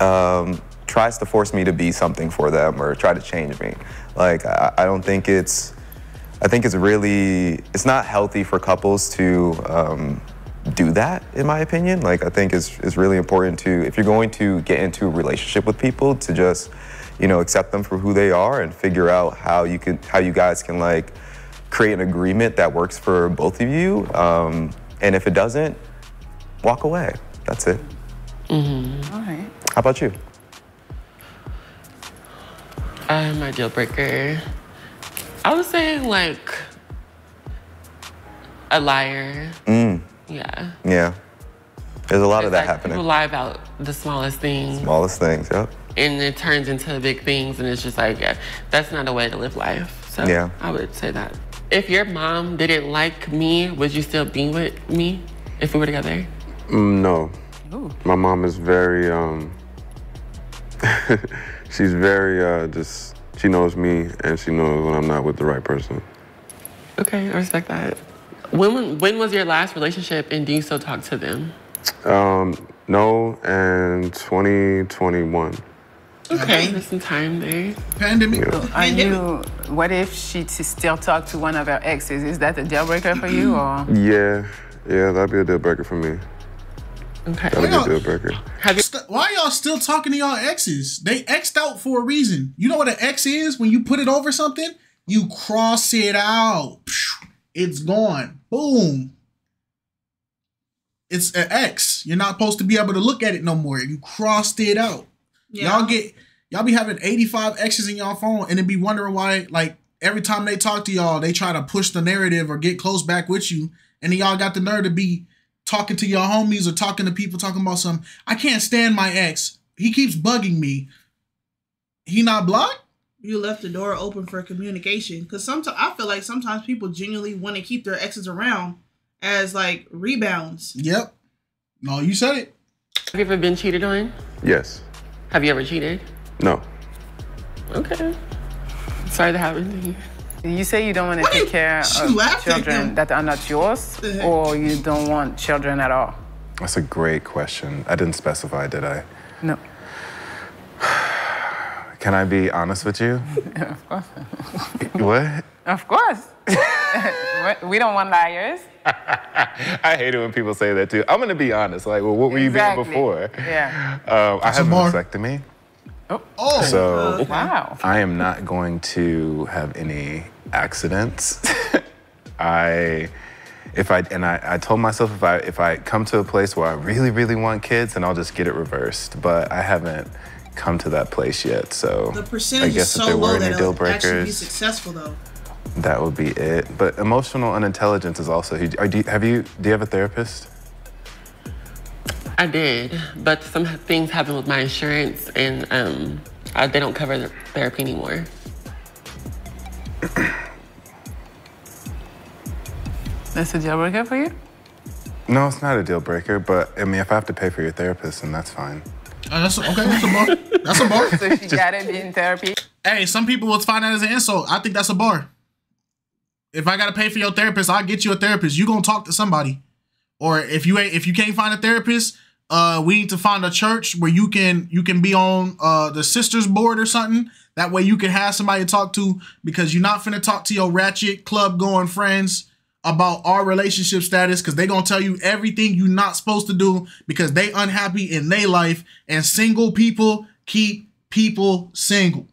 um, tries to force me to be something for them or try to change me. Like, I, I don't think it's, I think it's really, it's not healthy for couples to um, do that, in my opinion. Like, I think it's, it's really important to, if you're going to get into a relationship with people, to just, you know, accept them for who they are and figure out how you can, how you guys can like create an agreement that works for both of you. Um, and if it doesn't, walk away. That's it. Mm-hmm. All right. How about you? Uh, my deal breaker. I was saying like a liar. Mm, Yeah. yeah. There's a lot of that Like, happening. People lie about the smallest things. Smallest things, yep. And it turns into big things, and it's just like, yeah, that's not a way to live life. So Yeah. I would say that. If your mom didn't like me, would you still be with me if we were together? Mm, no. My mom is very, um, she's very, uh, just, she knows me and she knows when I'm not with the right person. Okay, I respect that. When when was your last relationship, and do you still talk to them? Um, no, and 2021. Okay, there's some time there. Pandemic. Are you? What if she t- still talk to one of her exes? Is that a deal breaker for you, or? Yeah, yeah, that'd be a deal breaker for me. Okay. That'd be a deal breaker. St- Why y'all still talking to y'all exes? They xed out for a reason. You know what an X is? When you put it over something, you cross it out. It's gone. Boom. It's an X. You're not supposed to be able to look at it no more. You crossed it out. Yeah. Y'all get y'all be having 85 X's in y'all phone and then be wondering why like every time they talk to y'all, they try to push the narrative or get close back with you. And then y'all got the nerve to be talking to your homies or talking to people talking about some I can't stand my ex. He keeps bugging me. He not blocked? You left the door open for communication because sometimes I feel like sometimes people genuinely want to keep their exes around as like rebounds. Yep. No, you said it. Have you ever been cheated on? Yes. Have you ever cheated? No. Okay. Sorry to happened to you. You say you don't want to take care of children that are not yours, or you don't want children at all. That's a great question. I didn't specify, did I? No. Can I be honest with you? of course. what? Of course. we don't want liars. I hate it when people say that too. I'm gonna be honest. Like, well, what were you Exactly. being before? Yeah. Um, I That's a have a bar. vasectomy. Oh. So wow. I am not going to have any accidents. I if I and I, I told myself if I if I come to a place where I really, really want kids, then I'll just get it reversed. But I haven't come to that place yet. So The I percentage is guess so if there low were that deal it'll actually be successful though. That would be it. But emotional unintelligence is also huge. Are, do you, have you do you have a therapist? I did, but some things happened with my insurance, and um, I, they don't cover therapy anymore. That's a deal breaker for you? No, it's not a deal breaker. But I mean, if I have to pay for your therapist, then that's fine. Uh, that's okay. That's a bar. That's a bar. So she gotta be in therapy. Hey, some people will find that as an insult. I think that's a bar. If I gotta pay for your therapist, I'll get you a therapist. You gonna talk to somebody. or if you ain't if you can't find a therapist, uh, we need to find a church where you can you can be on uh the sisters board or something. That way you can have somebody to talk to because you're not finna talk to your ratchet club going friends about our relationship status because they gonna tell you everything you're not supposed to do because they unhappy in their life and single people keep people single.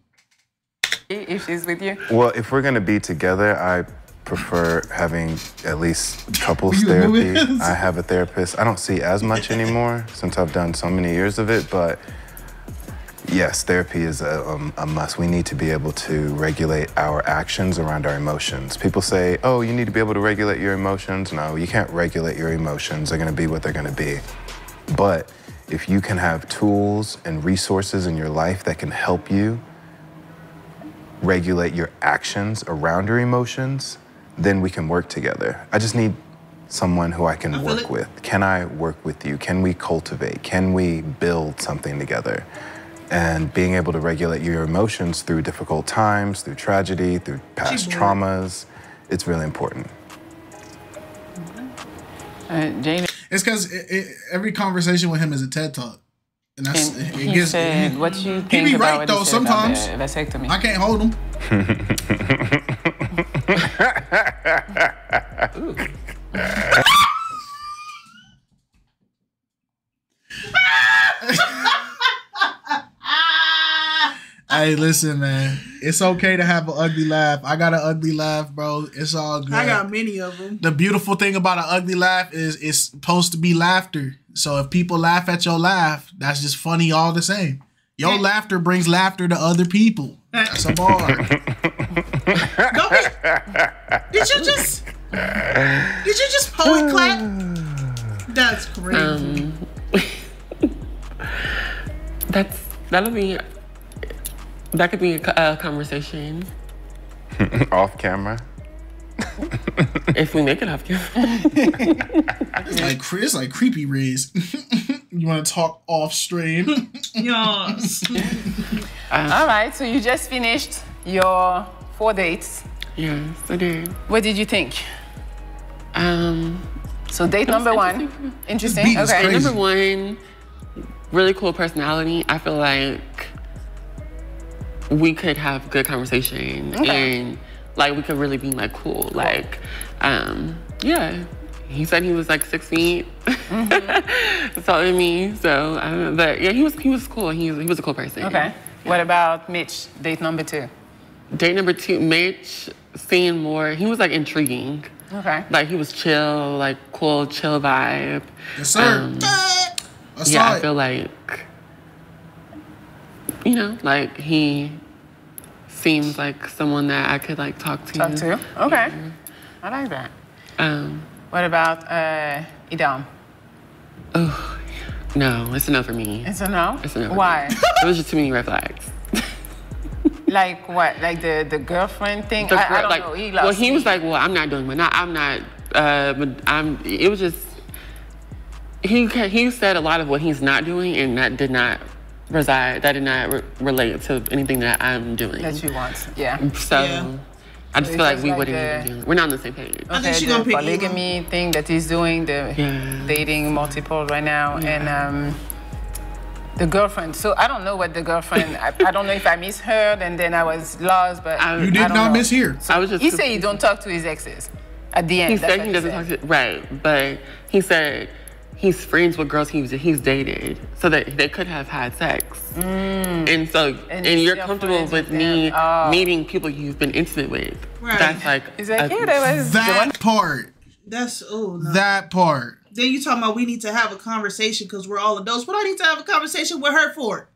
If she's with you. Well, if we're gonna be together, I prefer having at least couples therapy. I have a therapist. I don't see as much anymore since I've done so many years of it, but yes, therapy is a, um, a must. We need to be able to regulate our actions around our emotions. People say, oh, you need to be able to regulate your emotions. No, you can't regulate your emotions. They're gonna be what they're gonna be. But if you can have tools and resources in your life that can help you regulate your actions around your emotions, then we can work together. I just need someone who I can I work it. with. Can I work with you? Can we cultivate? Can we build something together? And being able to regulate your emotions through difficult times, through tragedy, through past bored. traumas, it's really important. Uh, Jane, It's because it, it, every conversation with him is a TED talk, and that's and it he gets. said, he- what you think he think be about right what he though said about sometimes. the vasectomy? I can't hold him. Hey, listen, man. It's okay to have an ugly laugh. I got an ugly laugh, bro. It's all good. I got many of them. the beautiful thing about an ugly laugh is it's supposed to be laughter. So if people laugh at your laugh, that's just funny all the same. Your laughter brings laughter to other people. That's a bar. Don't. Did you just? Did you just poet clap? That's crazy. Um, that's that'll be that could be a, co- a conversation Off camera. if we make it off camera. It's like Chris, like creepy Riz. you want to talk off stream? Yes. All right, so you just finished your four dates. yes, I did. What did you think? Um, So date It was number one, interesting. interesting. Okay. crazy. number one, really cool personality. I feel like we could have good conversation Okay. and like we could really be like cool. Like, um, yeah. He said he was like six feet. Mm-hmm. so I mean, so I but yeah, he was he was cool. He was he was a cool person. Okay. What about Mitch? Date number two. Date number two, Mitch, seeing more. He was like intriguing. Okay. Like he was chill, like cool, chill vibe. Yes, sir. Um, I yeah, I it. feel like, you know, like he seems like someone that I could like talk to. Talk to. Okay. I like that. Um, What about uh, Idam? oh, no, it's a no for me. It's a no. It's a no. for Why? me. it was just too many red flags. like what? Like the the girlfriend thing? The I, I don't like, know. He well, lost he was like, well, I'm not doing, but not, I'm not. Uh, but I'm. It was just. He he said a lot of what he's not doing, and that did not reside. That did not re- relate to anything that I'm doing. that you want. Yeah. So. Yeah. I just So feel like we like wouldn't the- even do. We're not on the same page. I think Okay, she the gonna pick polygamy thing that he's doing, the Yeah. dating multiple right now, and um, the girlfriend. So I don't know what the girlfriend. I, I don't know if I misheard and then I was lost, but I- You did don't not know. miss here. I was just. he said he don't talk to his exes. At the end, He that's said he doesn't said. talk to right, but he said he's friends with girls he's he's dated, so that they could have had sex. And so, Mm. And and, you're comfortable with with me. Oh. meeting people you've been intimate with. Right. That's like He's like, a- yeah, that was the one. That part. That's oh no. That part. then you talking about we need to have a conversation because we're all adults. What I need to have a conversation with her for?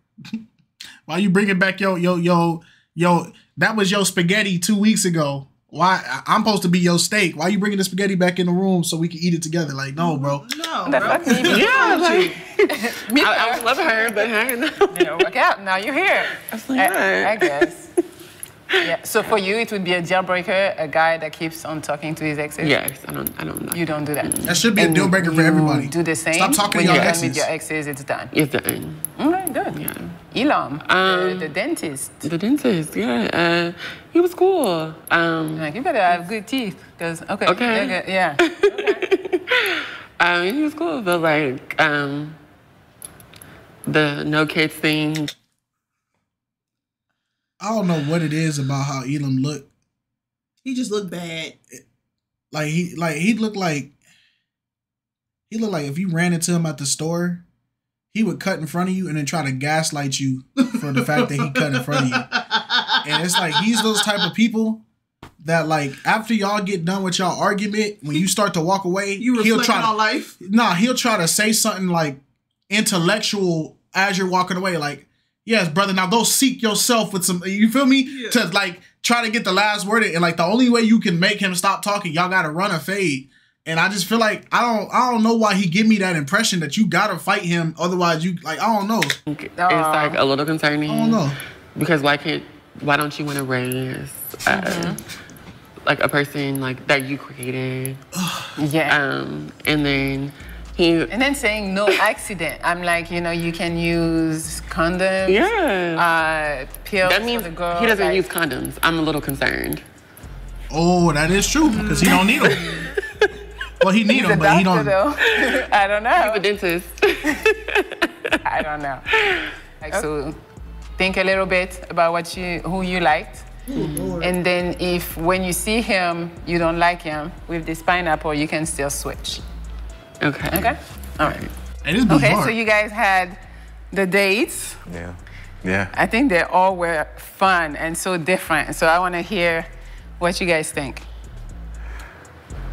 Why you bringing back yo yo yo yo? That was your spaghetti two weeks ago. Why I- I'm supposed to be your steak? Why you bringing the spaghetti back in the room so we can eat it together? Like no, bro. No, bro. me? yeah, like I, I would love her, but I don't know. Didn't work out. Now you're here. like, I, "What?" I guess. Yeah. So for you, it would be a deal breaker, a guy that keeps on talking to his exes. Yes, I don't. I don't know. You don't do that. That should be a And deal breaker for everybody. Do the same. Stop talking when to you're your done with your exes, it's done. It's done. end. All right, good. Yeah. Elom, the, Um, the dentist. The dentist, yeah, uh, he was cool. Um, Like you better have good teeth, cause okay, Okay. okay, yeah. Um, he was cool, but like um, the no kids thing. I don't know what it is about how Elom looked. He just looked bad. Like he like he looked like he looked like if you ran into him at the store, he would cut in front of you and then try to gaslight you for the fact that he cut in front of you. And it's like he's those type of people that like after y'all get done with y'all argument, when you start to walk away, You he'll try on life. Nah, he'll try to say something like intellectual as you're walking away, like, yes, brother, now go seek yourself with some you feel me? To like try to get the last word in. And like the only way you can make him stop talking, y'all gotta run a fade. And I just feel like I don't I don't know why he give me that impression that you gotta fight him, otherwise you like I don't know. It's like a little concerning. I don't know. Because why can't why don't you want to raise uh, like a person like that you created? yeah. Um, and then he And then saying no accident. I'm like, you know, you can use condoms. Yeah. Uh, pills that means for the girl. he doesn't like- use condoms. I'm a little concerned. Oh, that is true because he don't need them. well, he need He's them, a but he don't. though. I don't know. He's a dentist. I don't know. Like, so think a little bit about what you who you liked. And then if when you see him, you don't like him with this pineapple, you can still switch. Okay. Okay? All right. And it's Okay, so you guys had the dates. Yeah. Yeah. I think they all were fun and so different. So I want to hear what you guys think.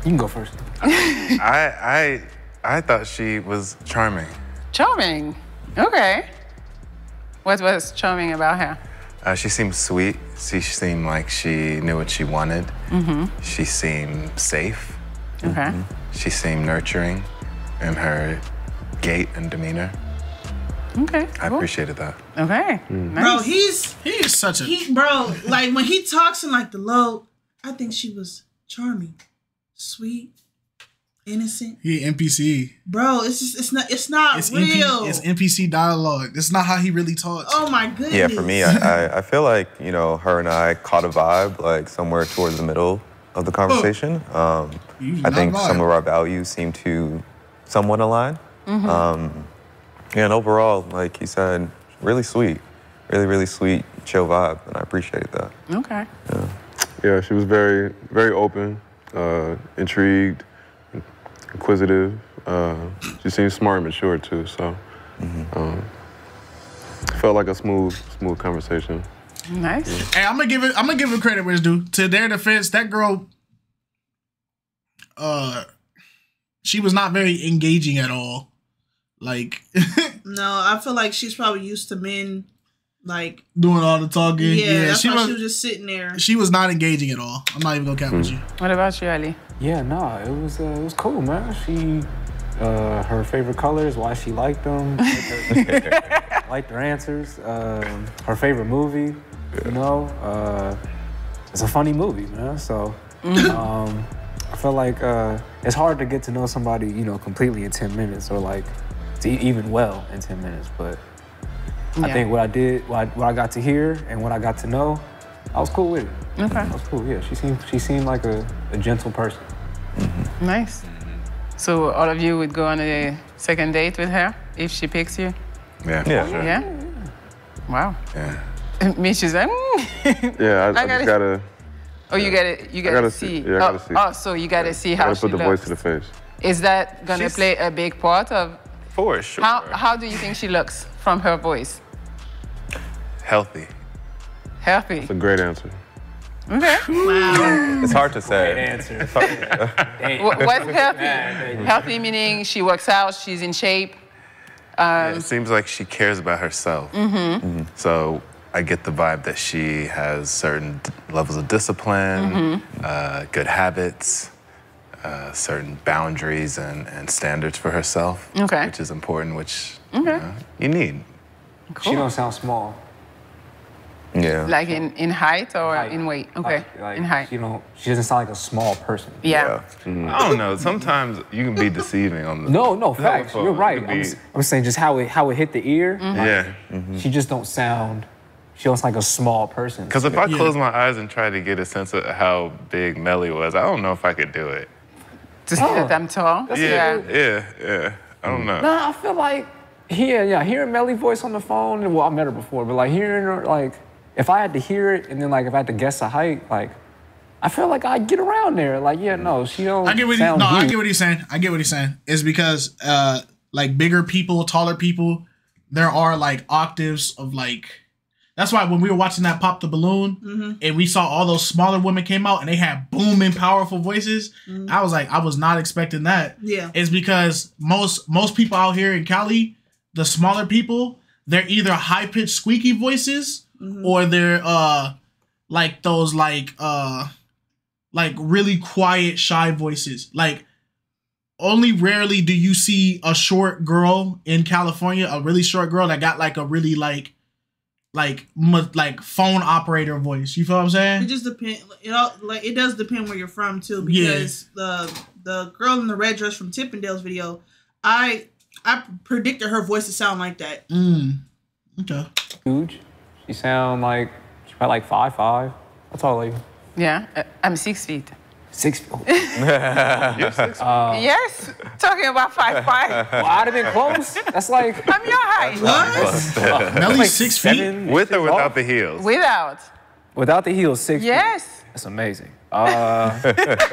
You can go first. I I I thought she was charming. Charming. Okay. What was charming about her? Uh, she seemed sweet. She seemed like she knew what she wanted. Mm-hmm. She seemed safe. Okay. She seemed nurturing in her gait and demeanor. Okay. I cool. appreciated that. Okay. Bro, he's he is such a he, bro. Like when he talks in like the low, I think she was charming, sweet, innocent. he NPC. Bro, it's just it's not it's not It's real. NP, it's NPC dialogue. It's not how he really talks. oh my goodness. Yeah, for me, I, I, I feel like, you know, her and I caught a vibe, like somewhere towards the middle of the conversation. Um, I think vibe. some of our values seem to somewhat align. Mhm. Um, and overall, like you said, really sweet. Really, really sweet, chill vibe, and I appreciate that. Okay. Yeah, she was very, very open, uh, intrigued, inquisitive. Uh, she seemed smart and mature too. So, um, felt like a smooth, smooth conversation. Nice. Hey, I'm gonna give it. I'm gonna give it credit where it's due. To their defense, that girl, uh, she was not very engaging at all. Like No, I feel like she's probably used to men like doing all the talking. yeah, that's she why was. she was just sitting there. She was not engaging at all. I'm not even gonna cap with you. What about you, Ali? Yeah, no, it was uh, it was cool, man. She uh, her favorite colors, why she liked them, liked her answers. Um, her favorite movie, you know, uh, it's a funny movie, man. So um, I feel like uh, it's hard to get to know somebody, you know, completely in ten minutes, or like to e- even well in ten minutes. But I think what I did, what I, what I got to hear, and what I got to know, I was cool with it. Okay. I was cool. Yeah, she seemed she seemed like a, a gentle person. Nice. So all of you would go on a second date with her if she picks you? Yeah. Yeah. Sure. Yeah? Wow. Yeah. Mitch is like, mm. Yeah, I, I, I gotta- just gotta, oh, you gotta, you gotta, gotta see. see. Yeah, I gotta oh, see. oh, so you gotta see how gotta she put the looks. voice to the face. Is that gonna She's- play a big part of For sure. how how do you think she looks from her voice? Healthy. Healthy. It's a great answer. Okay. Wow. It's hard to say. Great answer. It's What's healthy? Healthy meaning she works out, she's in shape. Yeah, it seems like she cares about herself. Mm-hmm. So I get the vibe that she has certain d- levels of discipline, Mm-hmm. uh, good habits, uh, certain boundaries and, and standards for herself. Okay. Which is important, which Okay. you, know, you need. She don't sound small. yeah. Like in, in height or Height. in weight? Okay. Like, like, in height. You don't. She doesn't sound like a small person. Yeah. I don't know. Sometimes you can be deceiving on the. No, no, facts. You're right. You I'm, be- s- I'm saying just how it how it hit the ear. Mm-hmm. yeah. She just don't sound. She don't like a small person. Because if I close my eyes and try to get a sense of how big Melli was, I don't know if I could do it. To say that I'm tall? Yeah, yeah, yeah. I don't know. Nah, I feel like hearing, yeah, hearing Melli's voice on the phone. and Well, I met her before, but like hearing her, like if I had to hear it and then like if I had to guess a height, like I feel like I'd get around there. Like, yeah, no, she don't. I get what he, sound no, I get what he's saying. I get what he's saying. It's because uh like bigger people, taller people, there are like octaves of like that's why when we were watching that pop the balloon Mhm. and we saw all those smaller women came out and they had booming powerful voices, Mhm. I was like, I was not expecting that. Yeah. It's because most most people out here in Cali, the smaller people, they're either high pitched squeaky voices Mhm. or they're uh like those like uh like really quiet shy voices like only rarely do you see a short girl in california a really short girl that got like a really like like mu- like phone operator voice you feel what i'm saying? It just depend. It all like it does depend where you're from too, Yeah. because the the girl in the red dress from Tippendale's video, I I predicted her voice to sound like that. mm. okay huge. She sound like she's probably like five five. That's all like Yeah, uh, I'm six feet. Six. You're six Uh, yes, talking about five five. well, I'd have been close. That's like I'm your height. Melli's like six feet seven With or without off. the heels? Without. Without the heels, six. feet. Yes. That's amazing. Uh,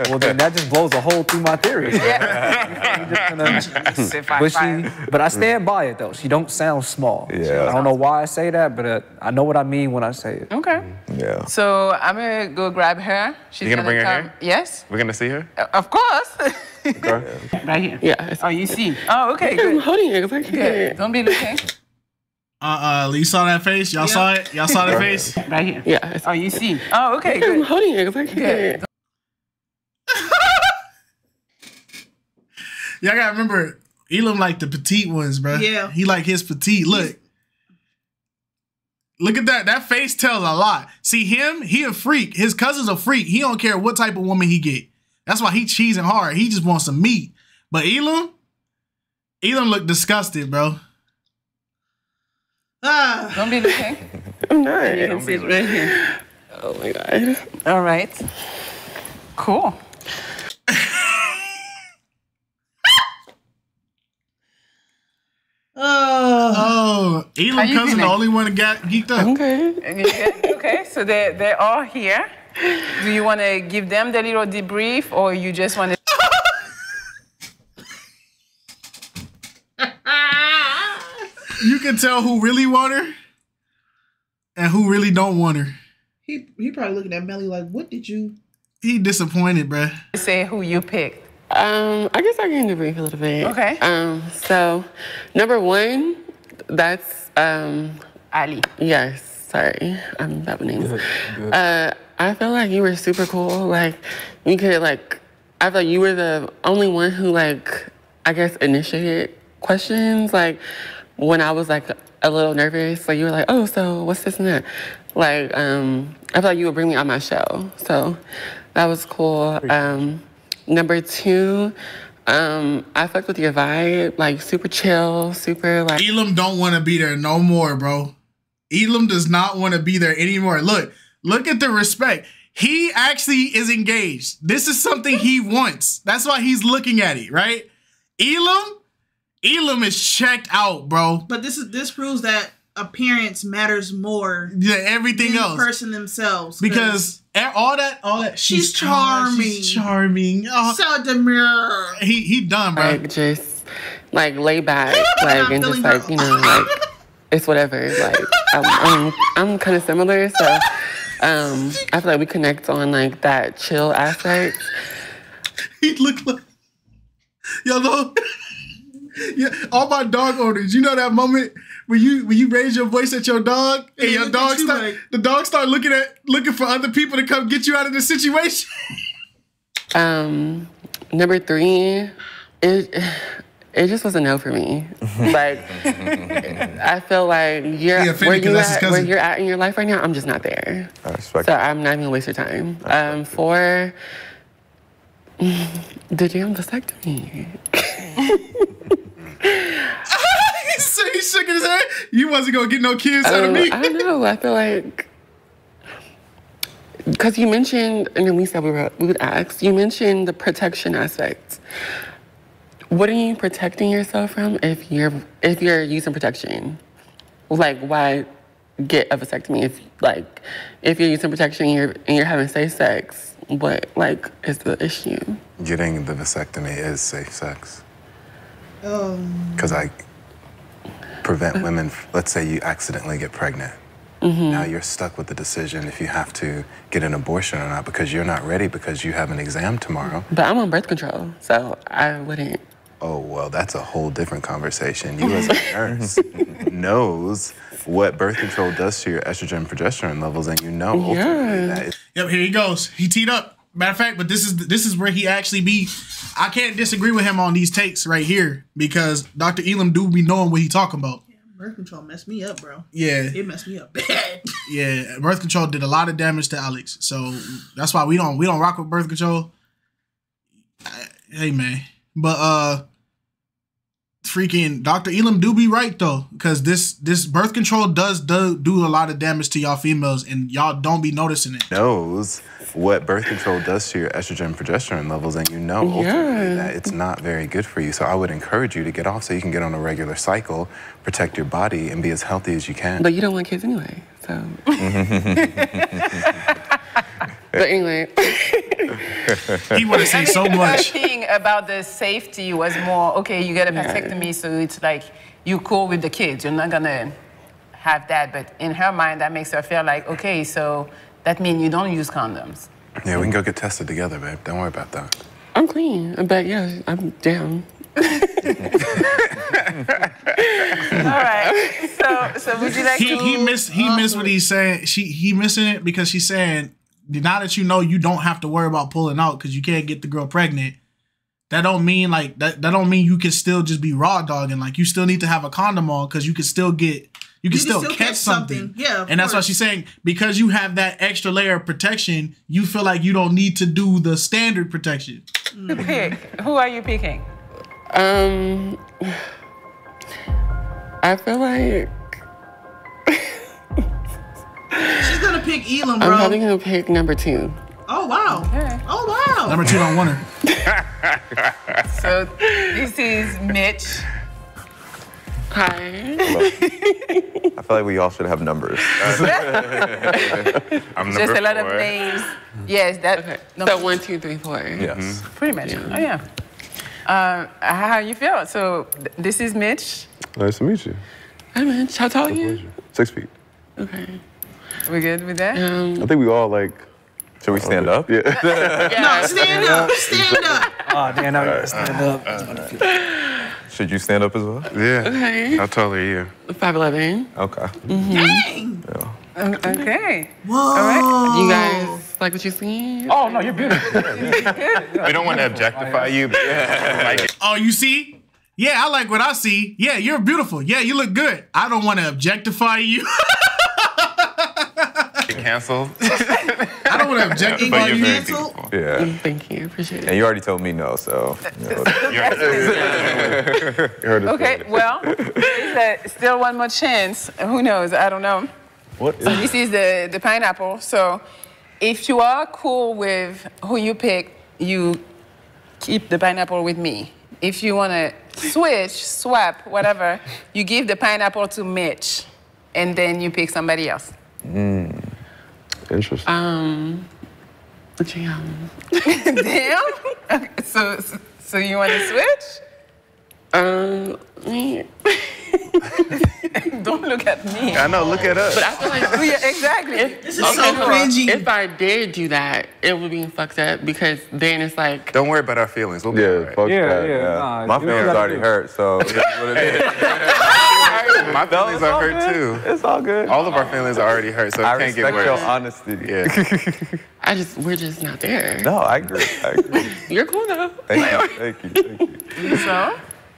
well, then that just blows a hole through my theory. Say five, but she, but I stand by it though. She don't sound small. Yeah. I don't know why I say that, but uh, I know what I mean when I say it. Okay. Yeah. So I'm gonna go grab her. She's You gonna bring her here? Yes. We're gonna see her? Uh, Of course. Okay. right here. Yeah. Oh, you see. Oh, okay. I'm Good. holding it. 'cause I can't. Good. Don't be looking. Uh uh you saw that face y'all saw it y'all saw the face Right here. Yeah. Oh, you see. Oh, okay. I'm Good. holding it 'cause I can't. Good. y'all gotta remember elom like the petite ones bro Yeah. he like his petite look Look at that. That face tells a lot. See him, he a freak. His cousin's a freak. He don't care what type of woman he get. That's why he cheesing hard. He just wants some meat. But Elom, Elom look disgusted, bro. Ah, Don't be looking. I'm not. You can sit right here. Oh my god. All right. Cool. oh, Oh, How Elom you cousin the only one that got geeked up. Okay. okay, so they they're all here. Do you want to give them the little debrief, or you just want to? You can tell who really want her and who really don't want her. he he probably looking at Melli like, what did you? He disappointed, bruh. say who you picked. Um, I guess I can debrief a little bit. Okay. Um, so number one, that's um Ali. yes, sorry. I'm bad with names. Uh I feel like you were super cool. Like you could like I feel like you were the only one who like I guess initiated questions. Like when I was like a little nervous, like you were like, Oh, so what's this and that? Like, um, I feel like you would bring me on my show. So that was cool. Um number two, um, I fucked with your vibe, like super chill, super like Elom don't want to be there no more, bro. Elom does not want to be there anymore. Look, look at the respect. He actually is engaged. This is something he wants. That's why he's looking at it, right? Elom, Elom is checked out, bro. But this is this proves that appearance matters more Yeah, everything than the else. person themselves. because all that, all that, She's charm- charming. She's charming. Oh, so demure. he he done, bro. like just like lay back, like and just like you know, like it's whatever. Like I'm I'm, I'm kind of similar, so um, I feel like we connect on like that chill aspect. he looked like yo know yeah all my dog owners you know that moment when you when you raise your voice at your dog and They your dog you start like- the dog start looking at looking for other people to come get you out of the situation Um, number three, it it just was a no for me. Like I feel like you're He offended where 'cause you at, where you're at in your life right now. I'm just not there. So it. I'm not even gonna waste your time. Um, four, the damn vasectomy. so he shook his head you wasn't gonna get no kids out of me I don't know. I feel like because you mentioned, and then we said we were we would ask. You mentioned the protection aspect, What are you protecting yourself from if you're if you're using protection? Like, why get a vasectomy if like if you're using protection and you're and you're having safe sex? What like is the issue? Getting the vasectomy is safe sex. Um, Because I prevent women, let's say you accidentally get pregnant. Mhm. Now you're stuck with the decision if you have to get an abortion or not because you're not ready because you have an exam tomorrow. But I'm on birth control, so I wouldn't. Oh, well, that's a whole different conversation. You, as a nurse, knows what birth control does to your estrogen and progesterone levels, and you know ultimately that Yep, here he goes. He teed up. Matter of fact, but this is this is where he actually be. I can't disagree with him on these takes right here because Dr. Elom do be knowing what he talking about. birth control messed me up, bro. Yeah. It messed me up bad. Yeah, birth control did a lot of damage to Alex, so that's why we don't we don't rock with birth control. I- Hey man, but uh, freaking Dr. Elom do be right though, because this this birth control does do do a lot of damage to y'all females, and y'all don't be noticing it. knows what birth control does to your estrogen progesterone levels, and you know ultimately Yeah. that it's not very good for you. So I would encourage you to get off so you can get on a regular cycle, protect your body, and be as healthy as you can. But you don't want kids anyway, so. but anyway, he want to say so much. The much. thing about the safety was more okay. You get a vasectomy, so it's like you cool with the kids. You're not gonna have that. But in her mind, that makes her feel like okay. So that means you don't use condoms. Yeah, we can go get tested together, babe. Don't worry about that. I'm clean, but yeah, I'm down. All right. So, so would you like he to? he miss he missed what he's saying. She he missing it because she's saying now that you know you don't have to worry about pulling out because you can't get the girl pregnant. That don't mean like that. That don't mean you can still just be raw dogging. Like you still need to have a condom on because you can still get you can, still, catch, something. Yeah, of and that's why she's saying because you have that extra layer of protection, you feel like you don't need to do the standard protection. pick? Who are you picking? Um, I feel like She's gonna pick Elom, bro. I'm bro. probably gonna pick number two. Oh wow. Oh wow. Number two don't want her. So this is Mitch. Hi. I feel like we all should have numbers. I'm Just a lot of names. Yes, that. no, So one, two, three, four. Yes. pretty much. Oh yeah. Uh, how you feel? So th- this is Mitch. Nice to meet you. Hi, Mitch. How tall are you? Six feet. Okay. We good with that? Um, I think we all like. Should we stand up? Yeah. No, stand up. Stand up. Oh, damn, now you gotta stand up. Should you stand up as well? Yeah. Okay. How tall are you? 5'11. Okay. Dang. Um, okay. Whoa. All right. You guys like what you see? Oh no, you're beautiful. We don't want to objectify you, but like. Oh, you see? Yeah, I like what I see. Yeah, you're beautiful. Yeah, you look good. I don't want to objectify you. Get canceled. I don't want to objectify But you're you. very Cancel. Yeah. Mm, thank you. Appreciate it. And you already told me no, so. you know. You're- You heard us Okay. Well, there's still one more chance. Who knows? I don't know. What So this is the, the pineapple. So if you are cool with who you pick, you keep the pineapple with me. If you want to switch, swap, whatever, you give the pineapple to Mitch, and then you pick somebody else. Mm. Interesting. Um, jam. Damn. Okay, so, so, so you want to switch? Um. Don't look at me. I know. Look at us. But I feel like Yeah, exactly. This is so well, cringy. If I did do that, it would be fucked up because then it's like Don't worry about our feelings. We'll be yeah, all right. fuck Yeah, that. yeah. Yeah. Nah, My do what you feelings gotta already hurt, so it is what it is. My feelings are hurt too. It's all good. All of our feelings are already hurt, so it I can't get respect your worse. honesty. Yeah. I just we're just not there. No, I agree. I agree. You're cool though. Thank you. Thank you. Thank you. So,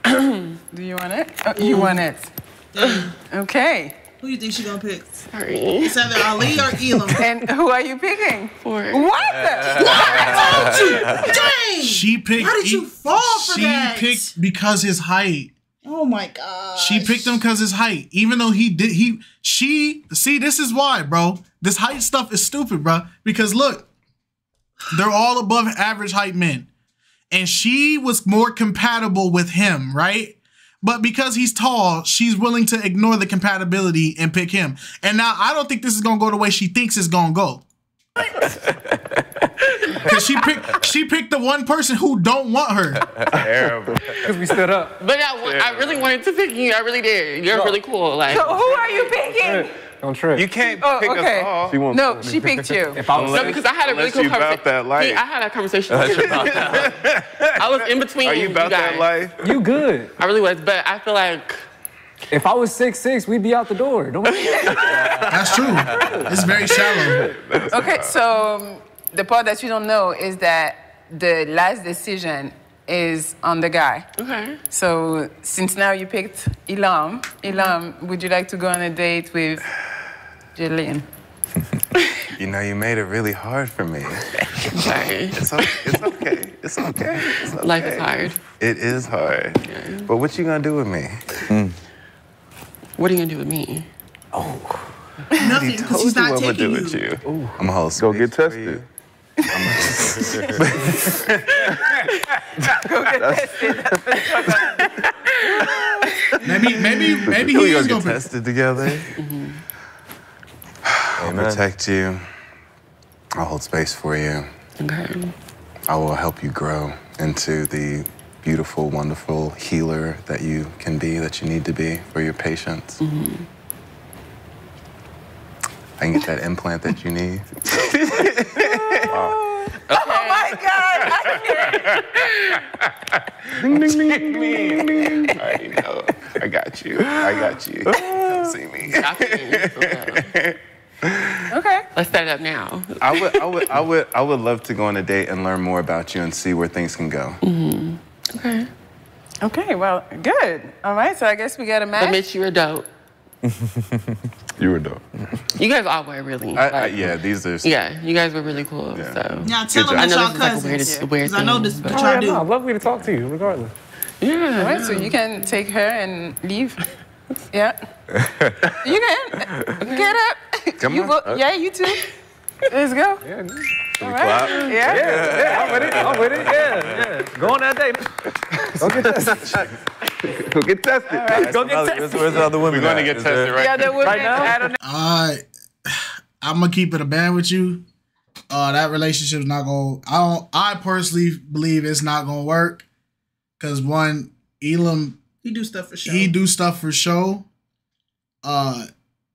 do you want it? Oh, you want it. Mm. Okay. Who you think she gonna pick? Sorry. It's either Ali or Elom. And who are you picking? For What? the- Dang. She picked. How did you fall for she that? She picked because his height. Oh my god. She picked him because his height. Even though he did, he she see this is why, bro. This height stuff is stupid, bro. Because look, they're all above average height men. And she was more compatible with him, right? But because he's tall, she's willing to ignore the compatibility and pick him. And now I don't think this is gonna go the way she thinks it's gonna go. Cause she picked she picked the one person who don't want her. Terrible. Because we stood up. But I, I really wanted to pick you. I really did. You're No. really cool. Like, So who are you picking? Don't trip. You can't Oh, pick okay. us all. She wants No, she picked you. If I was no, because I had a really Unless cool you about conversation. that life. I had a conversation. with you about that. I was in between. Are you about guys. that life? you good. I really was, but I feel like If I was six six, we'd be out the door. Don't That's true. It's very shallow. Okay, so um, the part that you don't know is that the last decision is on the guy. okay. So since now you picked Elom, Elom, would you like to go on a date with Jillian? You know, you made it really hard for me. Sorry. It's, o- it's okay. It's okay. It's okay. Life is hard. It is hard. But what you gonna do with me? What are you gonna do with me? Oh. Nothing, because he's Told you not what I'ma taking do you. with you. I'm gonna hold Go space get for tested. you. Maybe maybe maybe we he gonna is get gonna pick. tested together. Mm-hmm. I'll Amen. protect you. I'll hold space for you. Okay. I will help you grow into the beautiful, wonderful healer that you can be, that you need to be for your patients. Mm-hmm. I can get that implant that you need. Oh my God! I ding, ding, ding, ding, ding, ding. I already know. I got you. I got you. Come see me. Okay. Okay. Let's set it up now. I would, I would, I would, I would love to go on a date and learn more about you and see where things can go. Mm-hmm. Okay. Okay, well, good. All right, so I guess we got a But match. Mitch, you're dope. You were dope. You guys all were really. I, I, like- yeah, these are. Yeah, you guys were really cool. Yeah. So. Now tell Good him I know y'all this like a weird, cousins. weird Because I know this is what Oh, yeah, y'all do. no, lovely to talk to you, regardless. Yeah. All right, so you can take her and leave. Yeah. You can. Get up. Come you on. Go, yeah, you too. Let's go. Yeah, All right. Yeah. yeah, yeah, I'm with it. I'm with it. Yeah, yeah. Go on that date. Go get tested. Go get tested. Go get Where's, tested. where's the other women? We're going to get Is there- tested right Yeah, the women. Right now? I don't know. I I'm gonna keep it a band with you. Uh, that relationship's not gonna. I don't. I personally believe it's not gonna work. Cause one, Elom, He do stuff for show. he do stuff for show. Uh,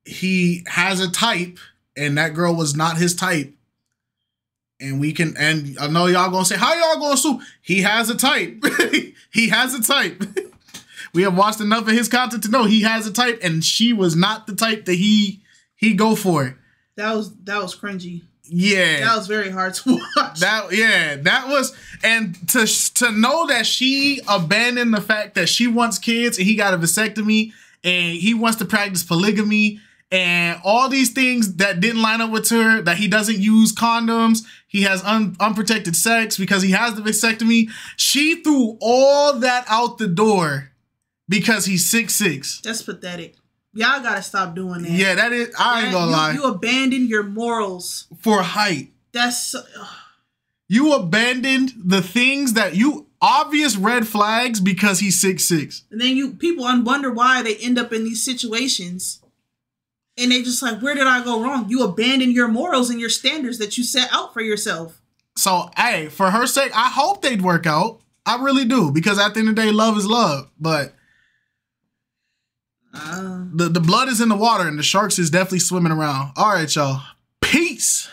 he has a type, and that girl was not his type. And we can, and I know y'all gonna say, how y'all gonna sue? He has a type. he has a type. we have watched enough of his content to know he has a type, and she was not the type that he he go for. That was that was cringy. Yeah, That was very hard to watch. that yeah, that was and to to know that she abandoned the fact that she wants kids and he got a vasectomy and he wants to practice polygamy and all these things that didn't line up with her that he doesn't use condoms he has un, unprotected sex because he has the vasectomy she threw all that out the door because he's six six That's pathetic. Y'all gotta stop doing that. yeah that is i ain't That- gonna you, lie You abandon your morals. for height That's so, You abandoned the things that you obvious red flags because he's six six. and then you people wonder why they end up in these situations. And they just like, where did I go wrong? You abandon your morals and your standards that you set out for yourself. So hey, for her sake, I hope they'd work out. I really do because at the end of the day, love is love. But The the blood is in the water and the sharks is definitely swimming around. All right, y'all. Peace.